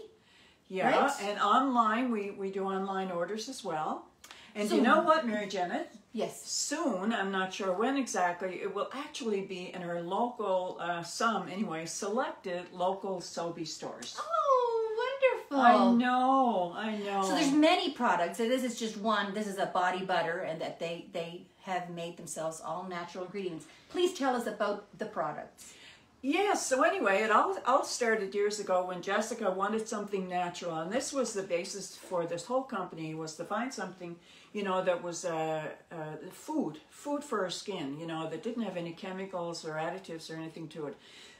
Yeah, Right? and online we we do online orders as well. And So- you know what, Mary Janet? Yes. Soon, I'm not sure when exactly, it will actually be in our local, uh, some anyway, selected local Sobeys stores. Oh, wonderful! I know, I know. So there's many products. So this is just one. This is a body butter, and that they they have made themselves all natural ingredients. Please tell us about the products. Yes. So anyway, it all all started years ago when Jessica wanted something natural, and this was the basis for this whole company was to find something, you know, that was uh, uh, food, food for her skin, you know, that didn't have any chemicals or additives or anything to it.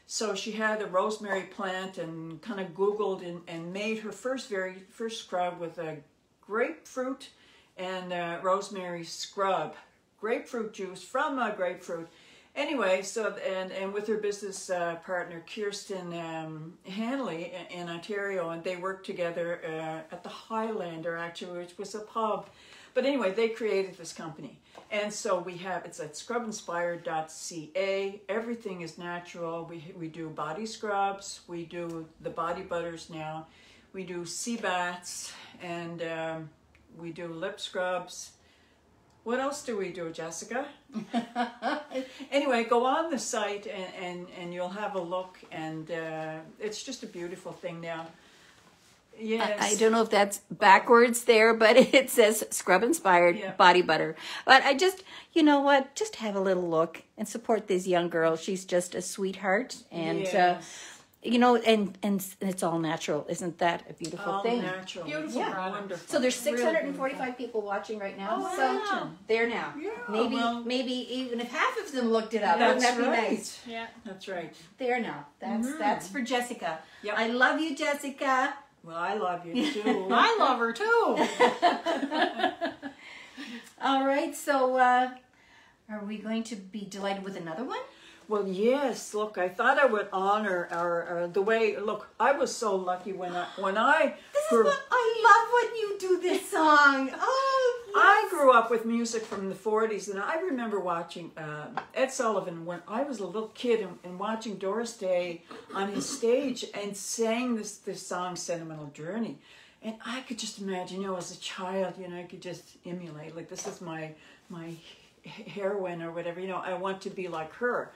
So she had a rosemary plant and kind of Googled and, and made her first very first scrub with a grapefruit and uh, rosemary scrub, grapefruit juice from a grapefruit anyway, so and and with her business uh, partner Kirsten um, Hanley in, Ontario, and they worked together uh, at the Highlander actually, which was a pub. But anyway, they created this company, and so we have it's at scrubinspired.ca. Everything is natural. We we do body scrubs, we do the body butters now, we do sea baths, and um, we do lip scrubs. What else do we do, Jessica? anyway, go on the site and, and, and you'll have a look, and uh, it's just a beautiful thing now. Yes. I don't know if that's backwards there, but it says scrub inspired Yeah. body butter. But I just, you know what, just have a little look and support this young girl. She's just a sweetheart. And, uh, Yes. You know, and, and it's all natural. Isn't that a beautiful All thing? natural. Beautiful Yeah. product. Wonderful. So there's Real 645 people watching right now. Oh, so wow. there now. Yeah, maybe well- maybe even if half of them looked it up, That's wouldn't that be right. nice? Yeah. That's right. There now. That's that's for Jessica. Yep. I love you, Jessica. Well, I love you too. I love her too. All right, so uh, are we going to be delighted with another one? Well, yes. Look, I thought I would honor our, our the way. Look, I was so lucky when I when I This is what I love when you do this song. Oh, I grew up with music from the '40s, and I remember watching uh, Ed Sullivan when I was a little kid and, and watching Doris Day on his stage and sang this this song "Sentimental Journey." And I could just imagine, you know, as a child, you know, I could just emulate. Like this is my my heroine or whatever. You know, I want to be like her.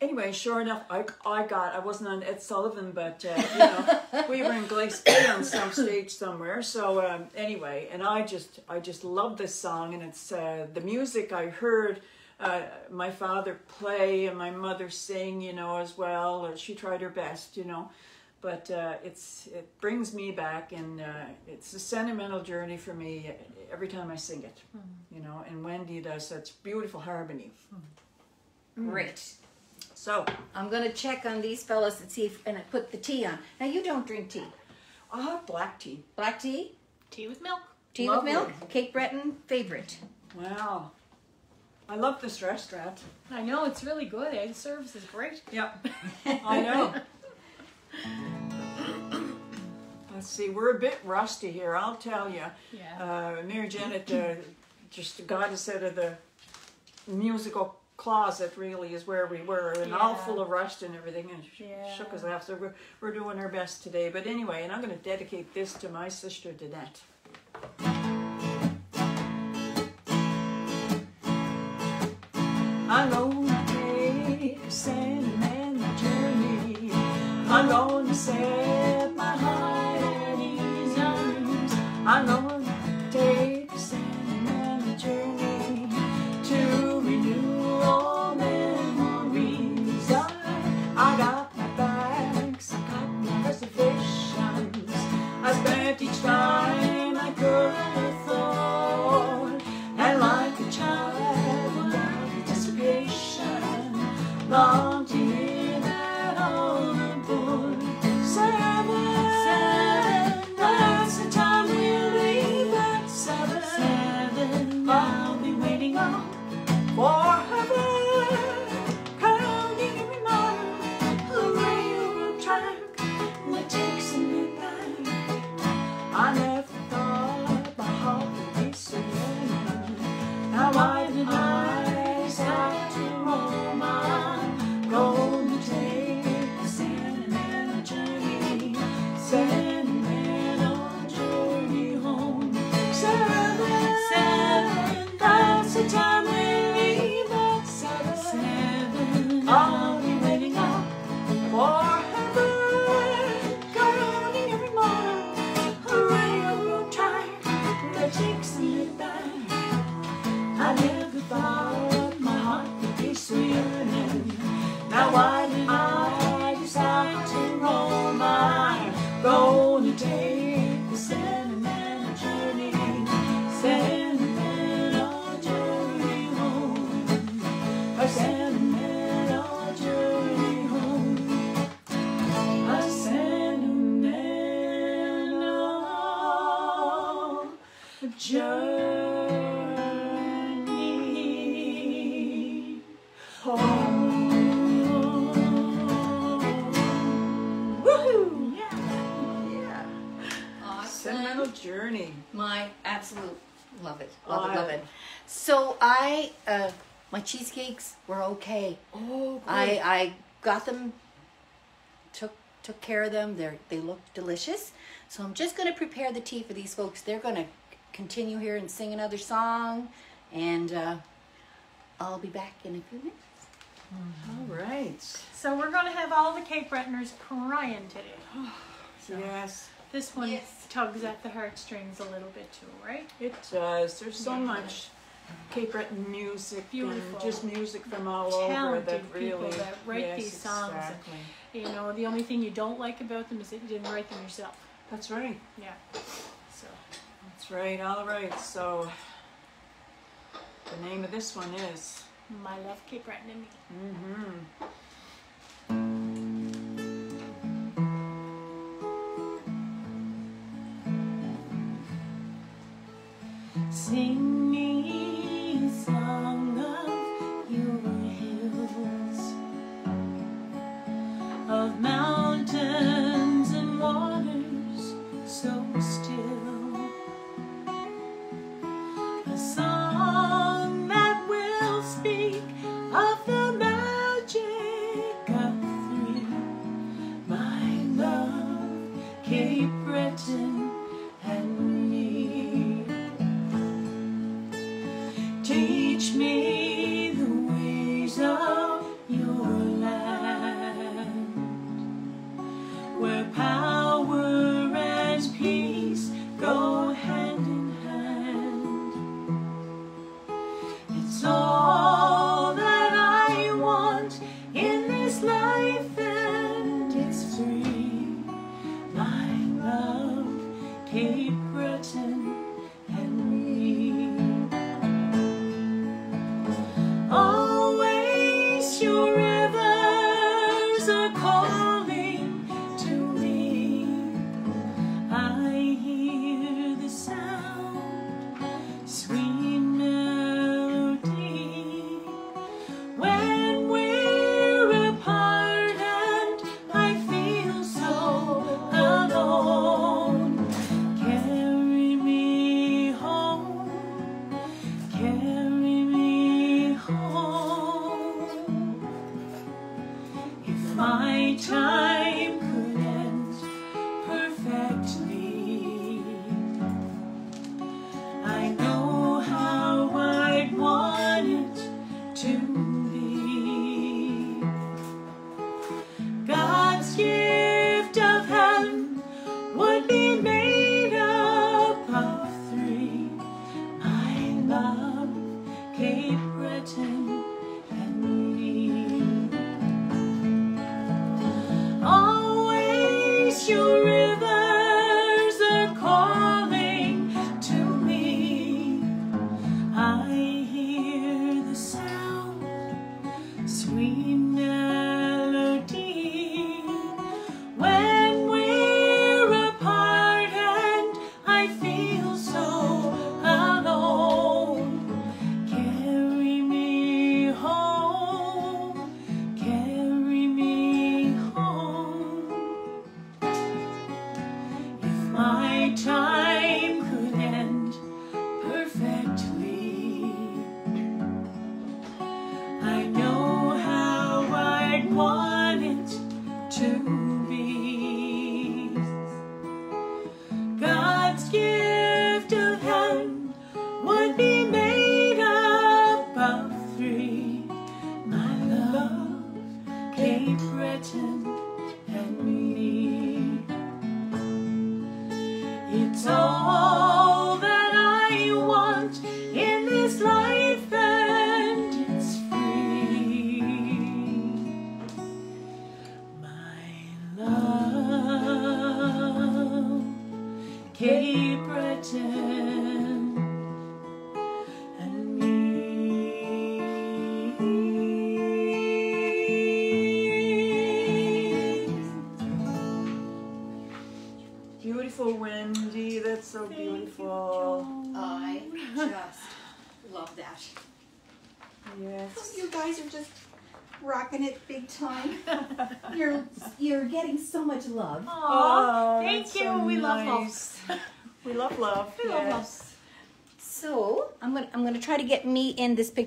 Anyway, sure enough, I, I got, I wasn't on Ed Sullivan, but, uh, you know, we were in Glace Bay on some stage somewhere. So, um, anyway, and I just, I just love this song and it's, uh, the music I heard, uh, my father play and my mother sing, you know, as well, or she tried her best, you know. But uh, it's it brings me back, and uh, it's a sentimental journey for me every time I sing it, you know. And Wendy does such beautiful harmony. great. So I'm gonna check on these fellas and see if and I put the tea on. Now you don't drink tea. I'll have black tea. Black tea, Tea with milk. tea Lovely. with milk. Cape Breton favorite. Wow. I love this restaurant. I know it's really good. Egg service is great. Yep. I know. Let's see, we're a bit rusty here, I'll tell you. Yeah. Uh, Mary Janet uh, just got us out of the musical closet, really, is where we were, and all full of rust and everything, and sh- Yeah. shook us off. So we're, we're doing our best today. But anyway, and I'm going to dedicate this to my sister, Danette. Spent Woohoo! Yeah. Yeah. Awesome. Sentimental journey. My absolute love it. Love it, love it. So I, uh, my cheesecakes were okay. Oh, great. I, I got them, took took care of them. They they look delicious. So I'm just going to prepare the tea for these folks. They're going to continue here and sing another song, and uh, I'll be back in a few minutes all right. So we're gonna have all the Cape Bretoners crying today. Yes, This one Yes. tugs at the heartstrings a little bit too, right? it does. There's so Yeah. much Cape Breton music Beautiful. and just music from all over Talented that really people that write yes, these songs. Exactly. You know, the only thing you don't like about them is that you didn't write them yourself. That's right. Yeah. So That's right. All right. So the name of this one is. My love, Cape Breton and me. Mm-hmm. Sing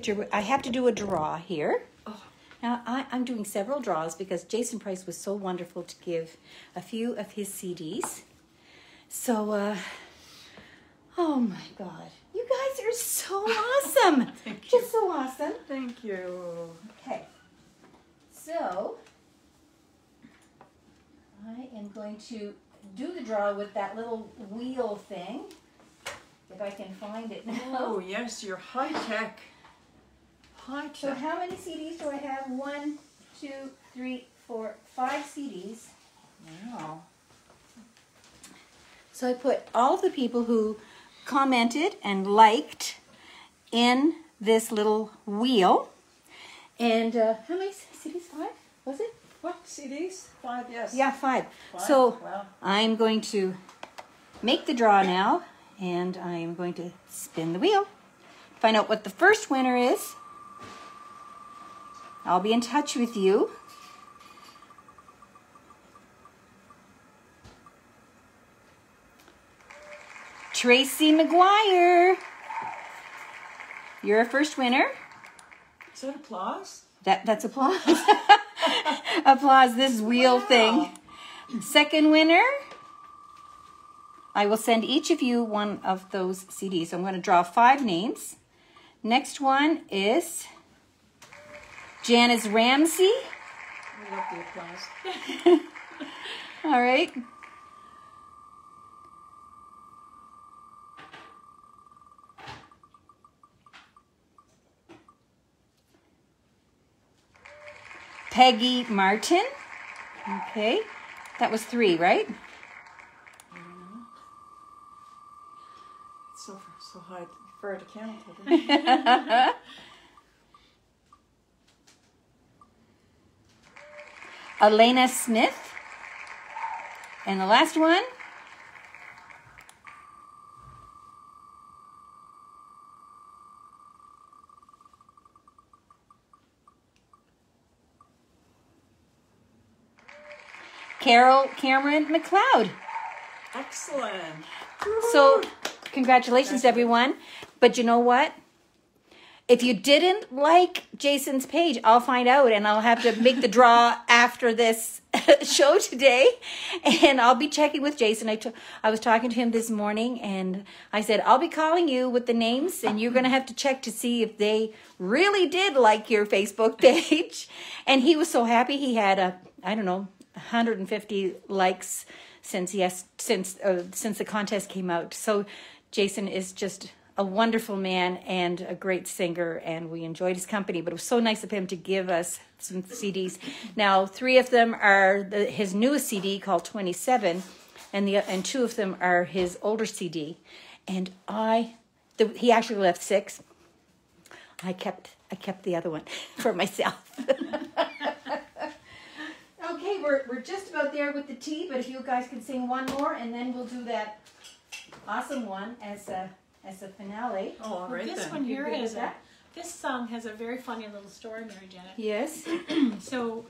picture. I have to do a draw here. Now I, I'm doing several draws because Jason Price was so wonderful to give a few of his CDs. So uh, oh my God, you guys are so awesome! Thank you. Just so awesome. Thank you. Okay. So I am going to do the draw with that little wheel thing. If I can find it now. Oh yes, you're high tech. High So how many CDs do I have? One, two, three, four, five CDs. Wow. So I put all of the people who commented and liked in this little wheel. And uh, how many CDs? Five? Was it? What CDs? Five. Yes. Yeah, five. Five? So Wow. I'm going to make the draw now, and I'm going to spin the wheel. Find out what the first winner is. I'll be in touch with you. Tracy McGuire. You're a first winner. Is that applause? That that's applause. applause this wheel thing. Second winner. I will send each of you one of those CDs. I'm going to draw five names. Next one is Janice Ramsey. We love the applause. All right. Peggy Martin. Okay. That was three, right? It's so so hard for her to count. isn't it? Elena Smith. And the last one. Carol Cameron McLeod. Excellent. So, congratulations, everyone. But you know what? If you didn't like Jason's page, I'll find out and I'll have to make the draw after this show today. And I'll be checking with Jason. I I was talking to him this morning and I said, I'll be calling you with the names and you're going to have to check to see if they really did like your Facebook page. And he was so happy. He had a, I don't know, 150 likes since yes since uh, since the contest came out. So Jason is just a wonderful man and a great singer, and we enjoyed his company. But it was so nice of him to give us some CDs. Now, three of them are the, his newest CD called Twenty Seven, and the and two of them are his older CD. And I, the, he actually left six. I kept I kept the other one for myself. Okay, we're, we're just about there with the tea, but if you guys can sing one more, and then we'll do that awesome one as a as a finale. Oh, all Well, right this then. one here good with has a, that? this song has a very funny little story, Mary Janet. Yes. So,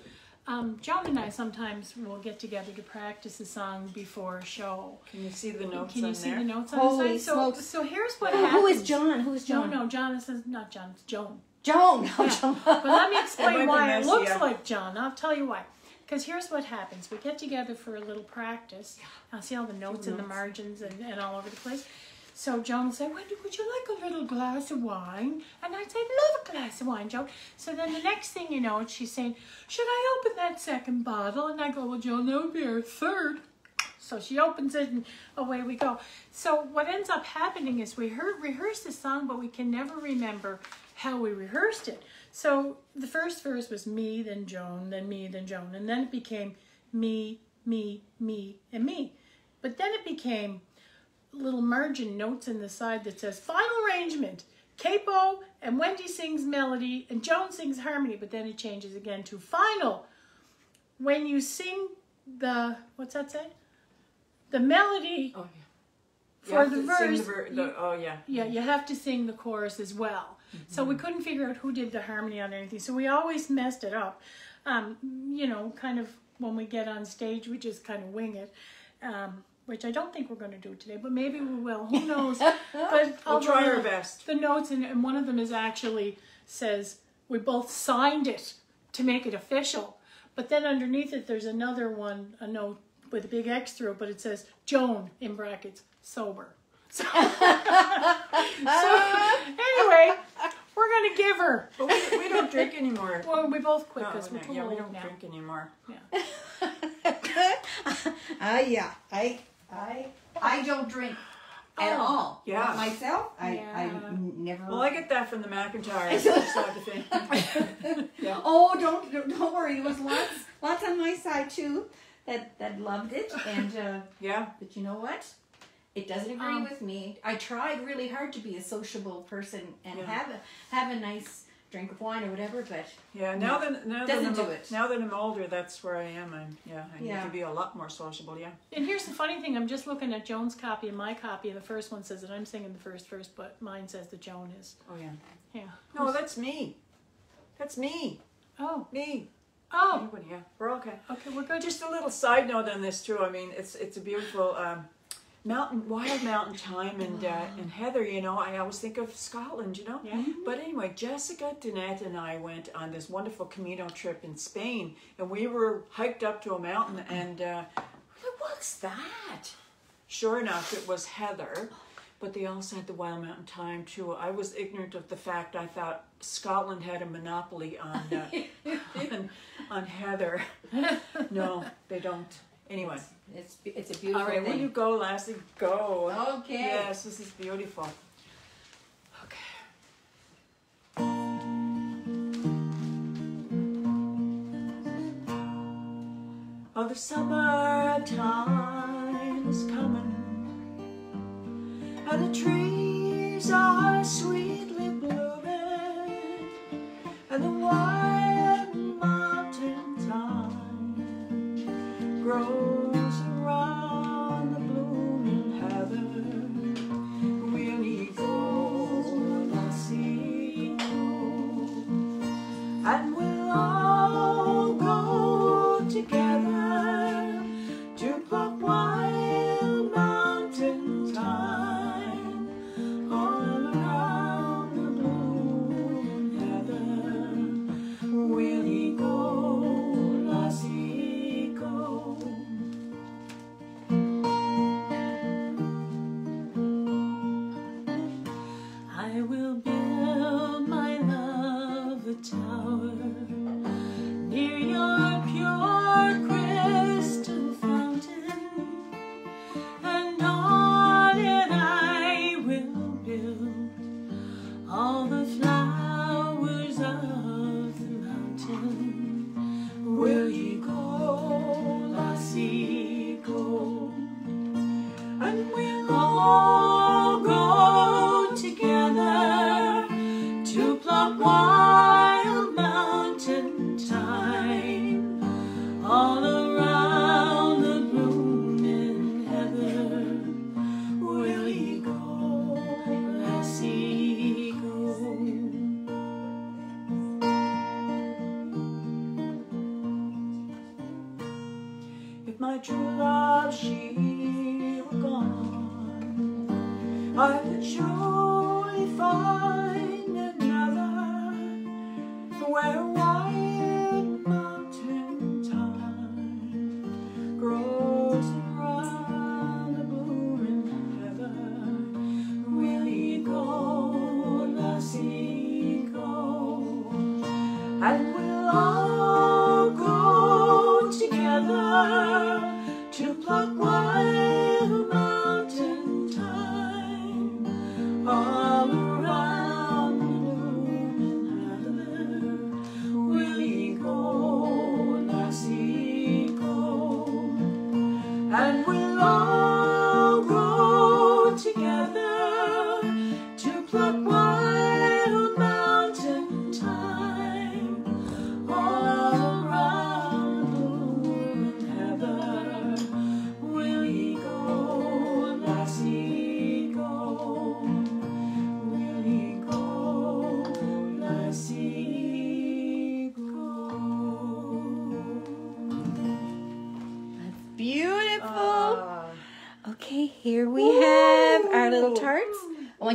um, Joan and I sometimes will get together to practice a song before a show. Can you see the notes Can you on see there? the notes on Holy the side? So, smokes. so here's what Who- happens. who is John? Who is No, John? no, John is not John. It's Joan. Joan. No, Yeah. Joan. But let me explain be why it looks yeah. like John. I'll tell you why. Because here's what happens. We get together for a little practice. I'll see all the notes and the margins and, and all over the place. So Joan will say, would you like a little glass of wine? And I'd say, love a glass of wine, Joan. So then the next thing you know, she's saying, should I open that second bottle? And I go, well, Joan, that would be our third. So she opens it and away we go. So what ends up happening is we heard, rehearse the song, but we can never remember how we rehearsed it. So the first verse was me, then Joan, then me, then Joan. And then it became me, me, me, and me. But then it became little margin notes in the side that says final arrangement. Capo and Wendy sings melody and Joan sings harmony, but then it changes again to final. When you sing the, what's that say? The melody Oh, yeah. For the verse. the ver- the- oh, yeah. Yeah, you have to sing the chorus as well. So we couldn't figure out who did the harmony on anything. So we always messed it up. Um, you know, kind of when we get on stage, we just kind of wing it. Um, which I don't think we're going to do today, but maybe we will. Who knows? But We'll I'll try our best. The notes, and, and one of them is actually says we both signed it to make it official. But then underneath it, there's another one, a note with a big X through it, but it says Joan in brackets sober. So, so anyway, we're gonna give her. But we, we don't drink anymore. Well, we both quit because no, we're too yeah, we don't now. drink anymore. Yeah. Ah, yeah. I, I, I don't drink at Oh, all. yeah. Myself, I, Yeah. I never. Well, I get that from the McIntyres. just like thing. yeah. Oh, don't don't worry. There was lots lots on my side too that that loved it, and uh, Yeah. but you know what? It doesn't agree Um, with me. I tried really hard to be a sociable person and Yeah. have a have a nice drink of wine or whatever, but Yeah, now that now that Doesn't I'm, do it. now that I'm older, that's where I am. I'm yeah, I need to be a lot more sociable. Yeah, And here's the funny thing: I'm just looking at Joan's copy and my copy, and the first one says that I'm singing the first verse, but mine says that Joan is. oh yeah. Yeah. No, that's me. That's me. Oh. Me. Oh. Anybody? Yeah, we're okay. Okay, we're good. Just a little side note on this too. I mean, it's it's a beautiful um, mountain, wild mountain thyme, and uh, and Heather. You know, I always think of Scotland. You know. Yeah. But anyway, Jessica, Danette, and I went on this wonderful Camino trip in Spain, and we were hiked up to a mountain, and uh, like, what's that? Sure enough, it was Heather. But they also had the Wild Mountain Thyme too. I was ignorant of the fact. I thought Scotland had a monopoly on uh, on, on Heather. No, they don't. Anyway, it's it's a beautiful all right, thing. you go, Lassie? Go. Okay. Yes, this is beautiful. Okay. Oh, the summertime is coming, and the trees are sweetly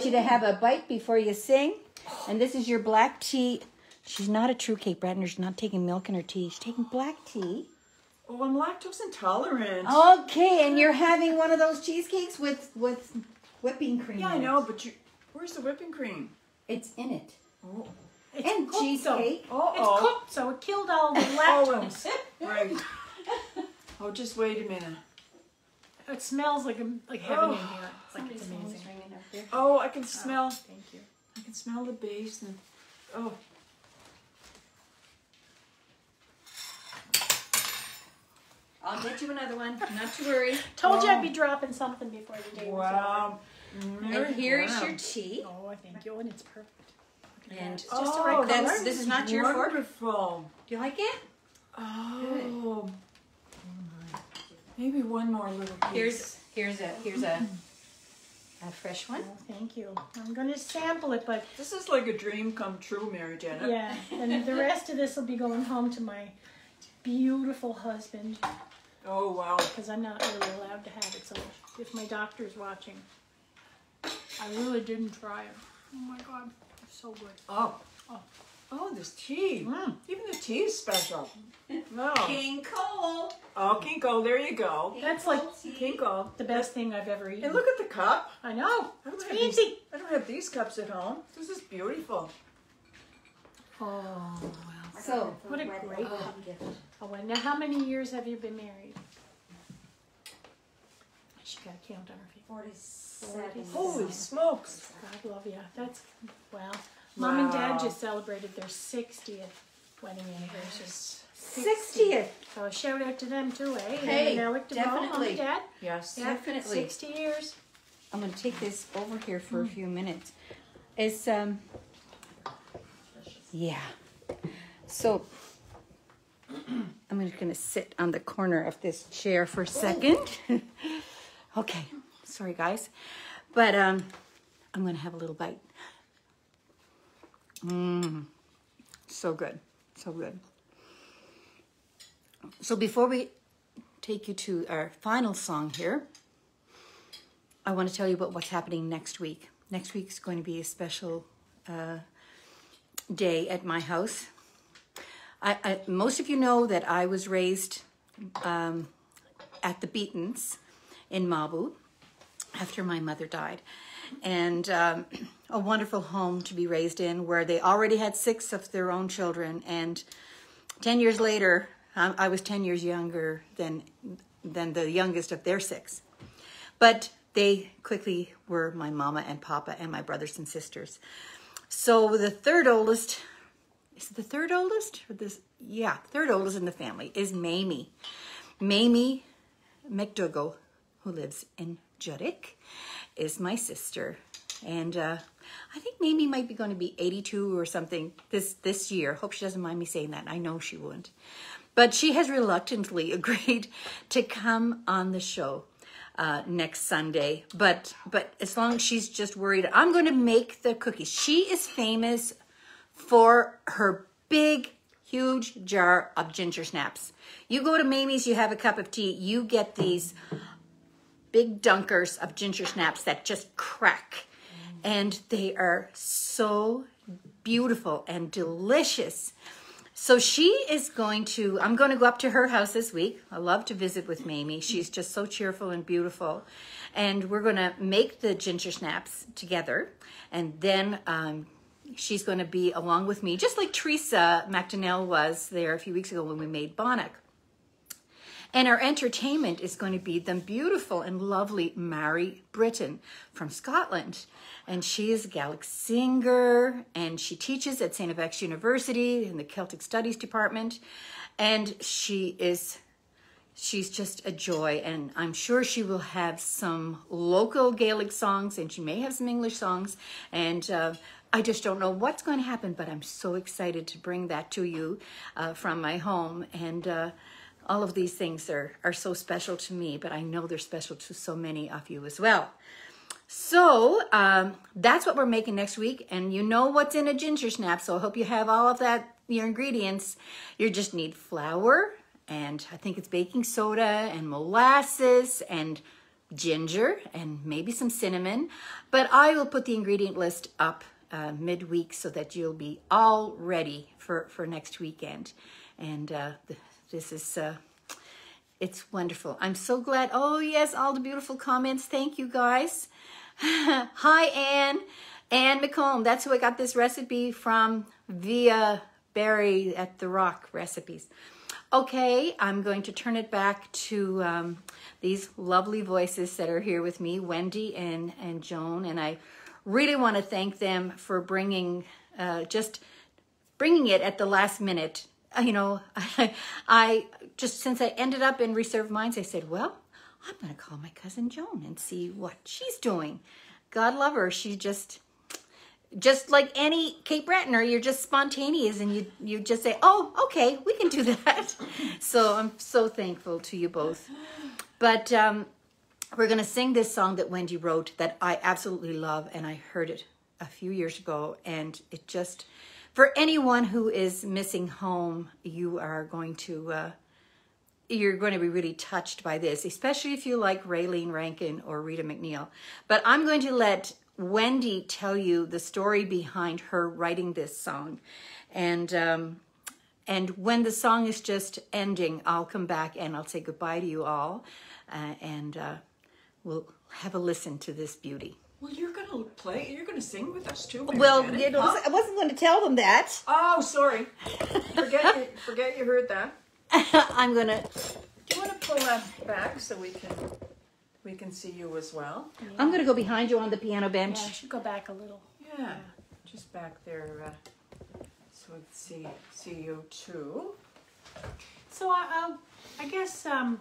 want you to have a bite before you sing. And this is your black tea. She's not a true Cape Bretoner. She's not taking milk in her tea. She's taking black tea. Oh, I'm lactose intolerant. Okay, and you're having one of those cheesecakes with with whipping cream. yeah, I know, but you, where's the whipping cream? It's in it. Oh, It's And cooked, cheesecake. So, Uh-oh. it's cooked, so it killed all the oh, lactose. right. Oh, just wait a minute. it smells like a, like heaven Oh. in here. It's like it's amazing. Oh, I can oh, smell. Thank you. I can smell the base and oh. I'll get you another one. Not to worry. Told you I'd be dropping something before the day was Wow. And mm-hmm. here is Wow. your tea. over. Oh, thank you, oh, and it's perfect. And It's just oh, the right color. this is not your? Wonderful. do you like it? Oh. Maybe one more little piece. Here's here's a here's a a fresh one. Oh, thank you. I'm going to sample it, but This is like a dream come true, Mary Janet. yeah, and the rest of this will be going home to my beautiful husband Oh wow. because I'm not really allowed to have it. So if my doctor's watching, I really didn't try it. Oh my god, it's so good. Oh. Oh. Oh, this tea. Mm. Even the tea is special. No. King Cole. Oh, Kinko, there you go. That's like Kinko. the best thing I've ever eaten. And look at the cup. I know. I It's have these- fancy. I don't have these cups at home. This is beautiful. Oh, So what a great gift. Oh, and now how many years have you been married? She got to count on her feet. forty-seven. Holy smokes. God love you. That's wow. Mom and Dad just celebrated their 60th wedding anniversary. Sixtieth. So a shout out to them too, eh? Hey, and Alec DeVoe, Mom definitely. and Dad. Yes. Yeah, Definitely. 60 years. I'm going to take this over here for a few minutes. It's um yeah. So I'm just going to sit on the corner of this chair for a second. okay. Sorry guys. But um I'm going to have a little bite. Mmm. So good. So good. So before we take you to our final song here, I want to tell you about what's happening next week. Next week is going to be a special uh, day at my house. I, I, most of you know that I was raised um, at the Beatons in Mabou after my mother died. And um, a wonderful home to be raised in where they already had six of their own children. And 10 years later, um, I was 10 years younger than, than the youngest of their six. But they quickly were my mama and papa and my brothers and sisters. So the third oldest, is the third oldest? Or this, yeah, third oldest in the family is Mamie. Mamie McDougall, who lives in Judique, is my sister. And uh, I think Mamie might be going to be 82 or something this, this year. Hope she doesn't mind me saying that. I know she wouldn't. But she has reluctantly agreed to come on the show uh, next Sunday. But but as long as she's just worried, I'm going to make the cookies. She is famous for her big, huge jar of ginger snaps. You go to Mamie's, you have a cup of tea, you get these big dunkers of ginger snaps that just crack. And they are so beautiful and delicious. So she is going to, I'm going to go up to her house this week. I love to visit with Mamie. She's just so cheerful and beautiful. And we're going to make the ginger snaps together. And then um, she's going to be along with me, just like Teresa McDonnell was there a few weeks ago when we made bannock. And our entertainment is going to be the beautiful and lovely Mary Britton from Scotland. And she is a Gaelic singer and she teaches at St. FX University in the Celtic Studies Department. And she is, she's just a joy. And I'm sure she will have some local Gaelic songs and she may have some English songs. And uh, I just don't know what's going to happen, but I'm so excited to bring that to you uh, from my home. And uh, all of these things are, are so special to me, but I know they're special to so many of you as well. So um, that's what we're making next week. And you know what's in a ginger snap. So I hope you have all of that, your ingredients. You just need flour and I think it's baking soda and molasses and ginger and maybe some cinnamon. But I will put the ingredient list up uh, midweek so that you'll be all ready for, for next weekend. And uh, th- this is, uh, it's wonderful. I'm so glad. Oh, yes, all the beautiful comments. Thank you, guys. Hi, Anne. Anne McComb. That's who I got this recipe from via Barry at the Rock Recipes. Okay, I'm going to turn it back to um, these lovely voices that are here with me, Wendy and, and Joan. And I really want to thank them for bringing uh, just bringing it at the last minute. Uh, You know, I, I just since I ended up in Reserve Mines, I said, well, I'm going to call my cousin Joan and see what she's doing. God love her. She just just like any Cape Bretoner, you're just spontaneous and you you just say, "Oh, okay, we can do that." so I'm so thankful to you both. But um, we're gonna sing this song that Wendy wrote that I absolutely love, and I heard it a few years ago, and it just for anyone who is missing home, you are going to. Uh, you're going to be really touched by this, especially if you like Raylene Rankin or Rita MacNeil. But I'm going to let Wendy tell you the story behind her writing this song, and um, and when the song is just ending, I'll come back and I'll say goodbye to you all, uh, and uh, we'll have a listen to this beauty. Well, you're gonna play. You're gonna sing with us too. Well, Janet, you know, huh? I wasn't going to tell them that. Oh, sorry. Forget you, forget you heard that. I'm gonna Do you want to pull that back so we can we can see you as well? I'm gonna go behind you on the piano bench. Yeah, I should go back a little. Yeah, just back there, uh, so we can see see you too. So I, I'll, I guess um,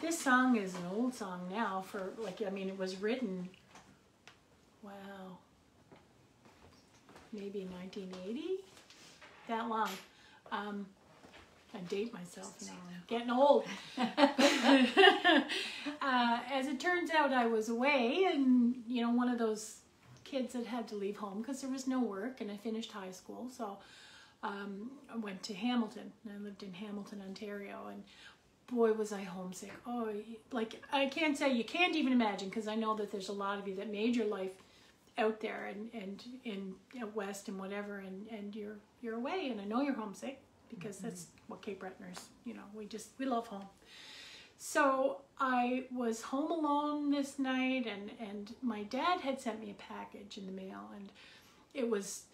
this song is an old song now. For like, I mean, it was written. Wow. Maybe 1980. That long. Um, I date myself now. I'm getting old. uh, as it turns out, I was away, and you know, one of those kids that had to leave home because there was no work, and I finished high school, so um, I went to Hamilton. And I lived in Hamilton, Ontario, and boy, was I homesick. Oh, like I can't say you can't even imagine because I know that there's a lot of you that made your life out there and and in out west and whatever, and and you're you're away, and I know you're homesick because mm-hmm. that's what Cape Bretoners, you know, we just we love home. So I was home alone this night, and and my dad had sent me a package in the mail, and it was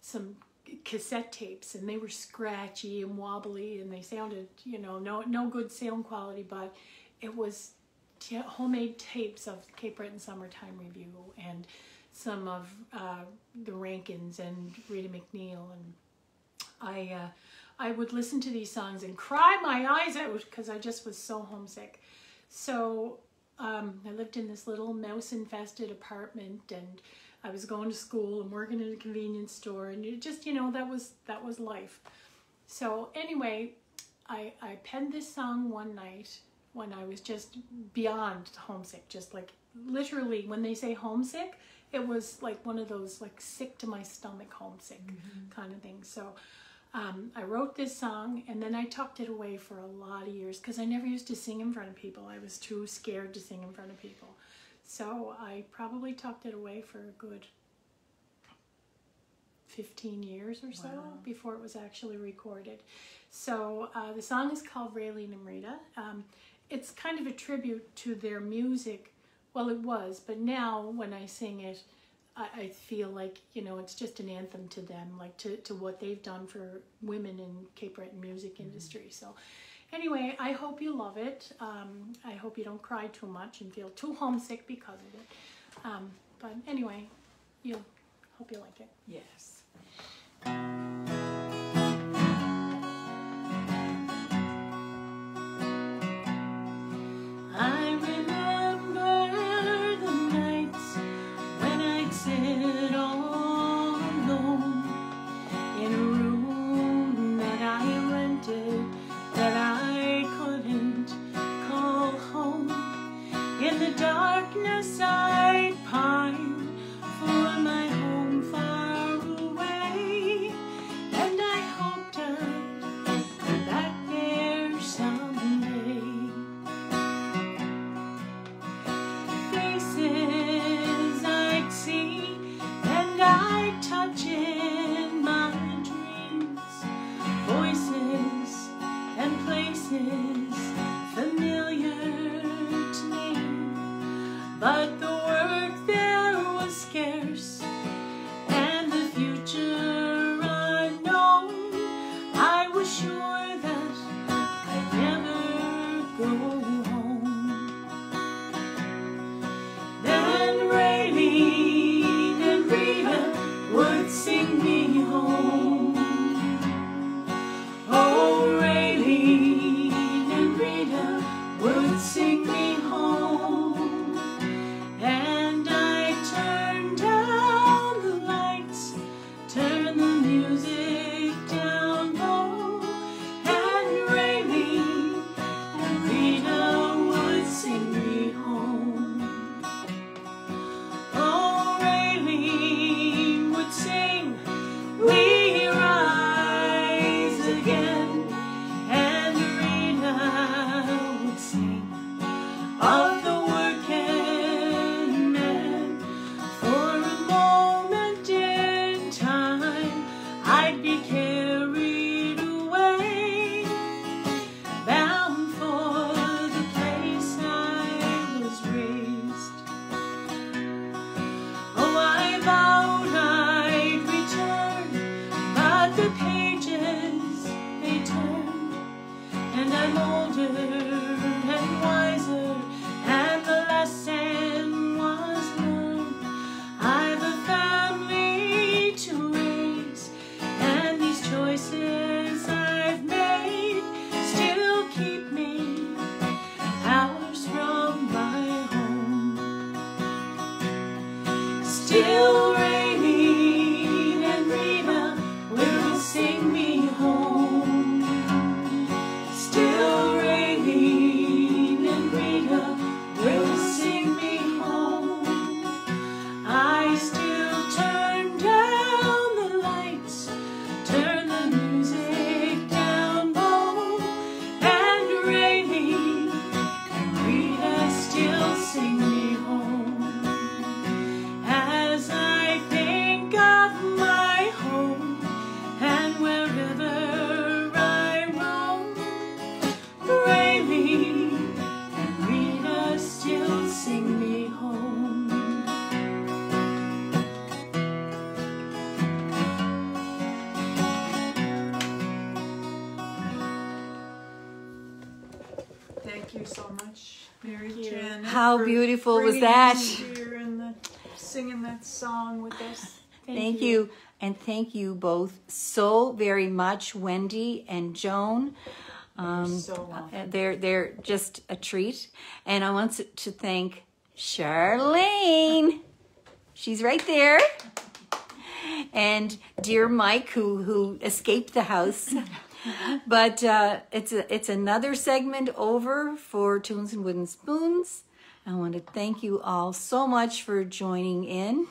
some cassette tapes, and they were scratchy and wobbly, and they sounded, you know, no no good sound quality, but it was t- homemade tapes of Cape Breton Summertime Revue and some of uh, the Rankins and Rita MacNeil, and I. Uh, I would listen to these songs and cry my eyes out because I just was so homesick. So um, I lived in this little mouse infested apartment and I was going to school and working in a convenience store and it just you know that was that was life. So anyway, I I penned this song one night when I was just beyond homesick, just like literally when they say homesick, it was like one of those like sick to my stomach homesick kind of thing. So um, I wrote this song and then I tucked it away for a lot of years because I never used to sing in front of people. I was too scared to sing in front of people. So I probably tucked it away for a good 15 years or so before it was actually recorded. So uh, the song is called Raylene and Rita. Um, it's kind of a tribute to their music. Well, it was, but now when I sing it, I, I feel like you know it's just an anthem to them, like to, to what they've done for women in Cape Breton music industry. So, anyway, I hope you love it. Um, I hope you don't cry too much and feel too homesick because of it. Um, but anyway, you hope you like it. Yes. Beautiful was that? the, singing that song with us. Thank, you. And thank you both so very much, Wendy and Joan. Um, so uh, they're they're just a treat. And I want to thank Charlaine. She's right there. And dear Mike, who who escaped the house. but uh, it's a, it's another segment over for Tunes and Wooden Spoons. I want to thank you all so much for joining in.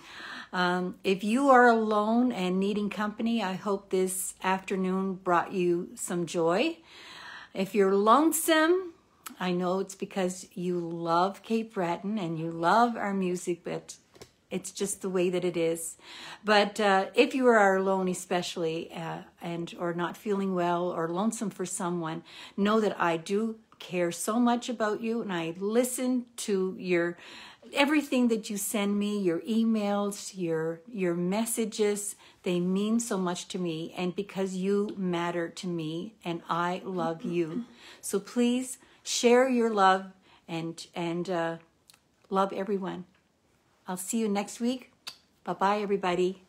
Um, if you are alone and needing company, I hope this afternoon brought you some joy. If you're lonesome, I know it's because you love Cape Breton and you love our music, but it's just the way that it is. But uh, if you are alone, especially, uh, and or not feeling well or lonesome for someone, know that I do care so much about you, and I listen to your everything that you send me, your emails, your your messages. They mean so much to me, and because you matter to me, and I love you. So please share your love and and uh, love everyone. I'll see you next week. Bye bye, everybody.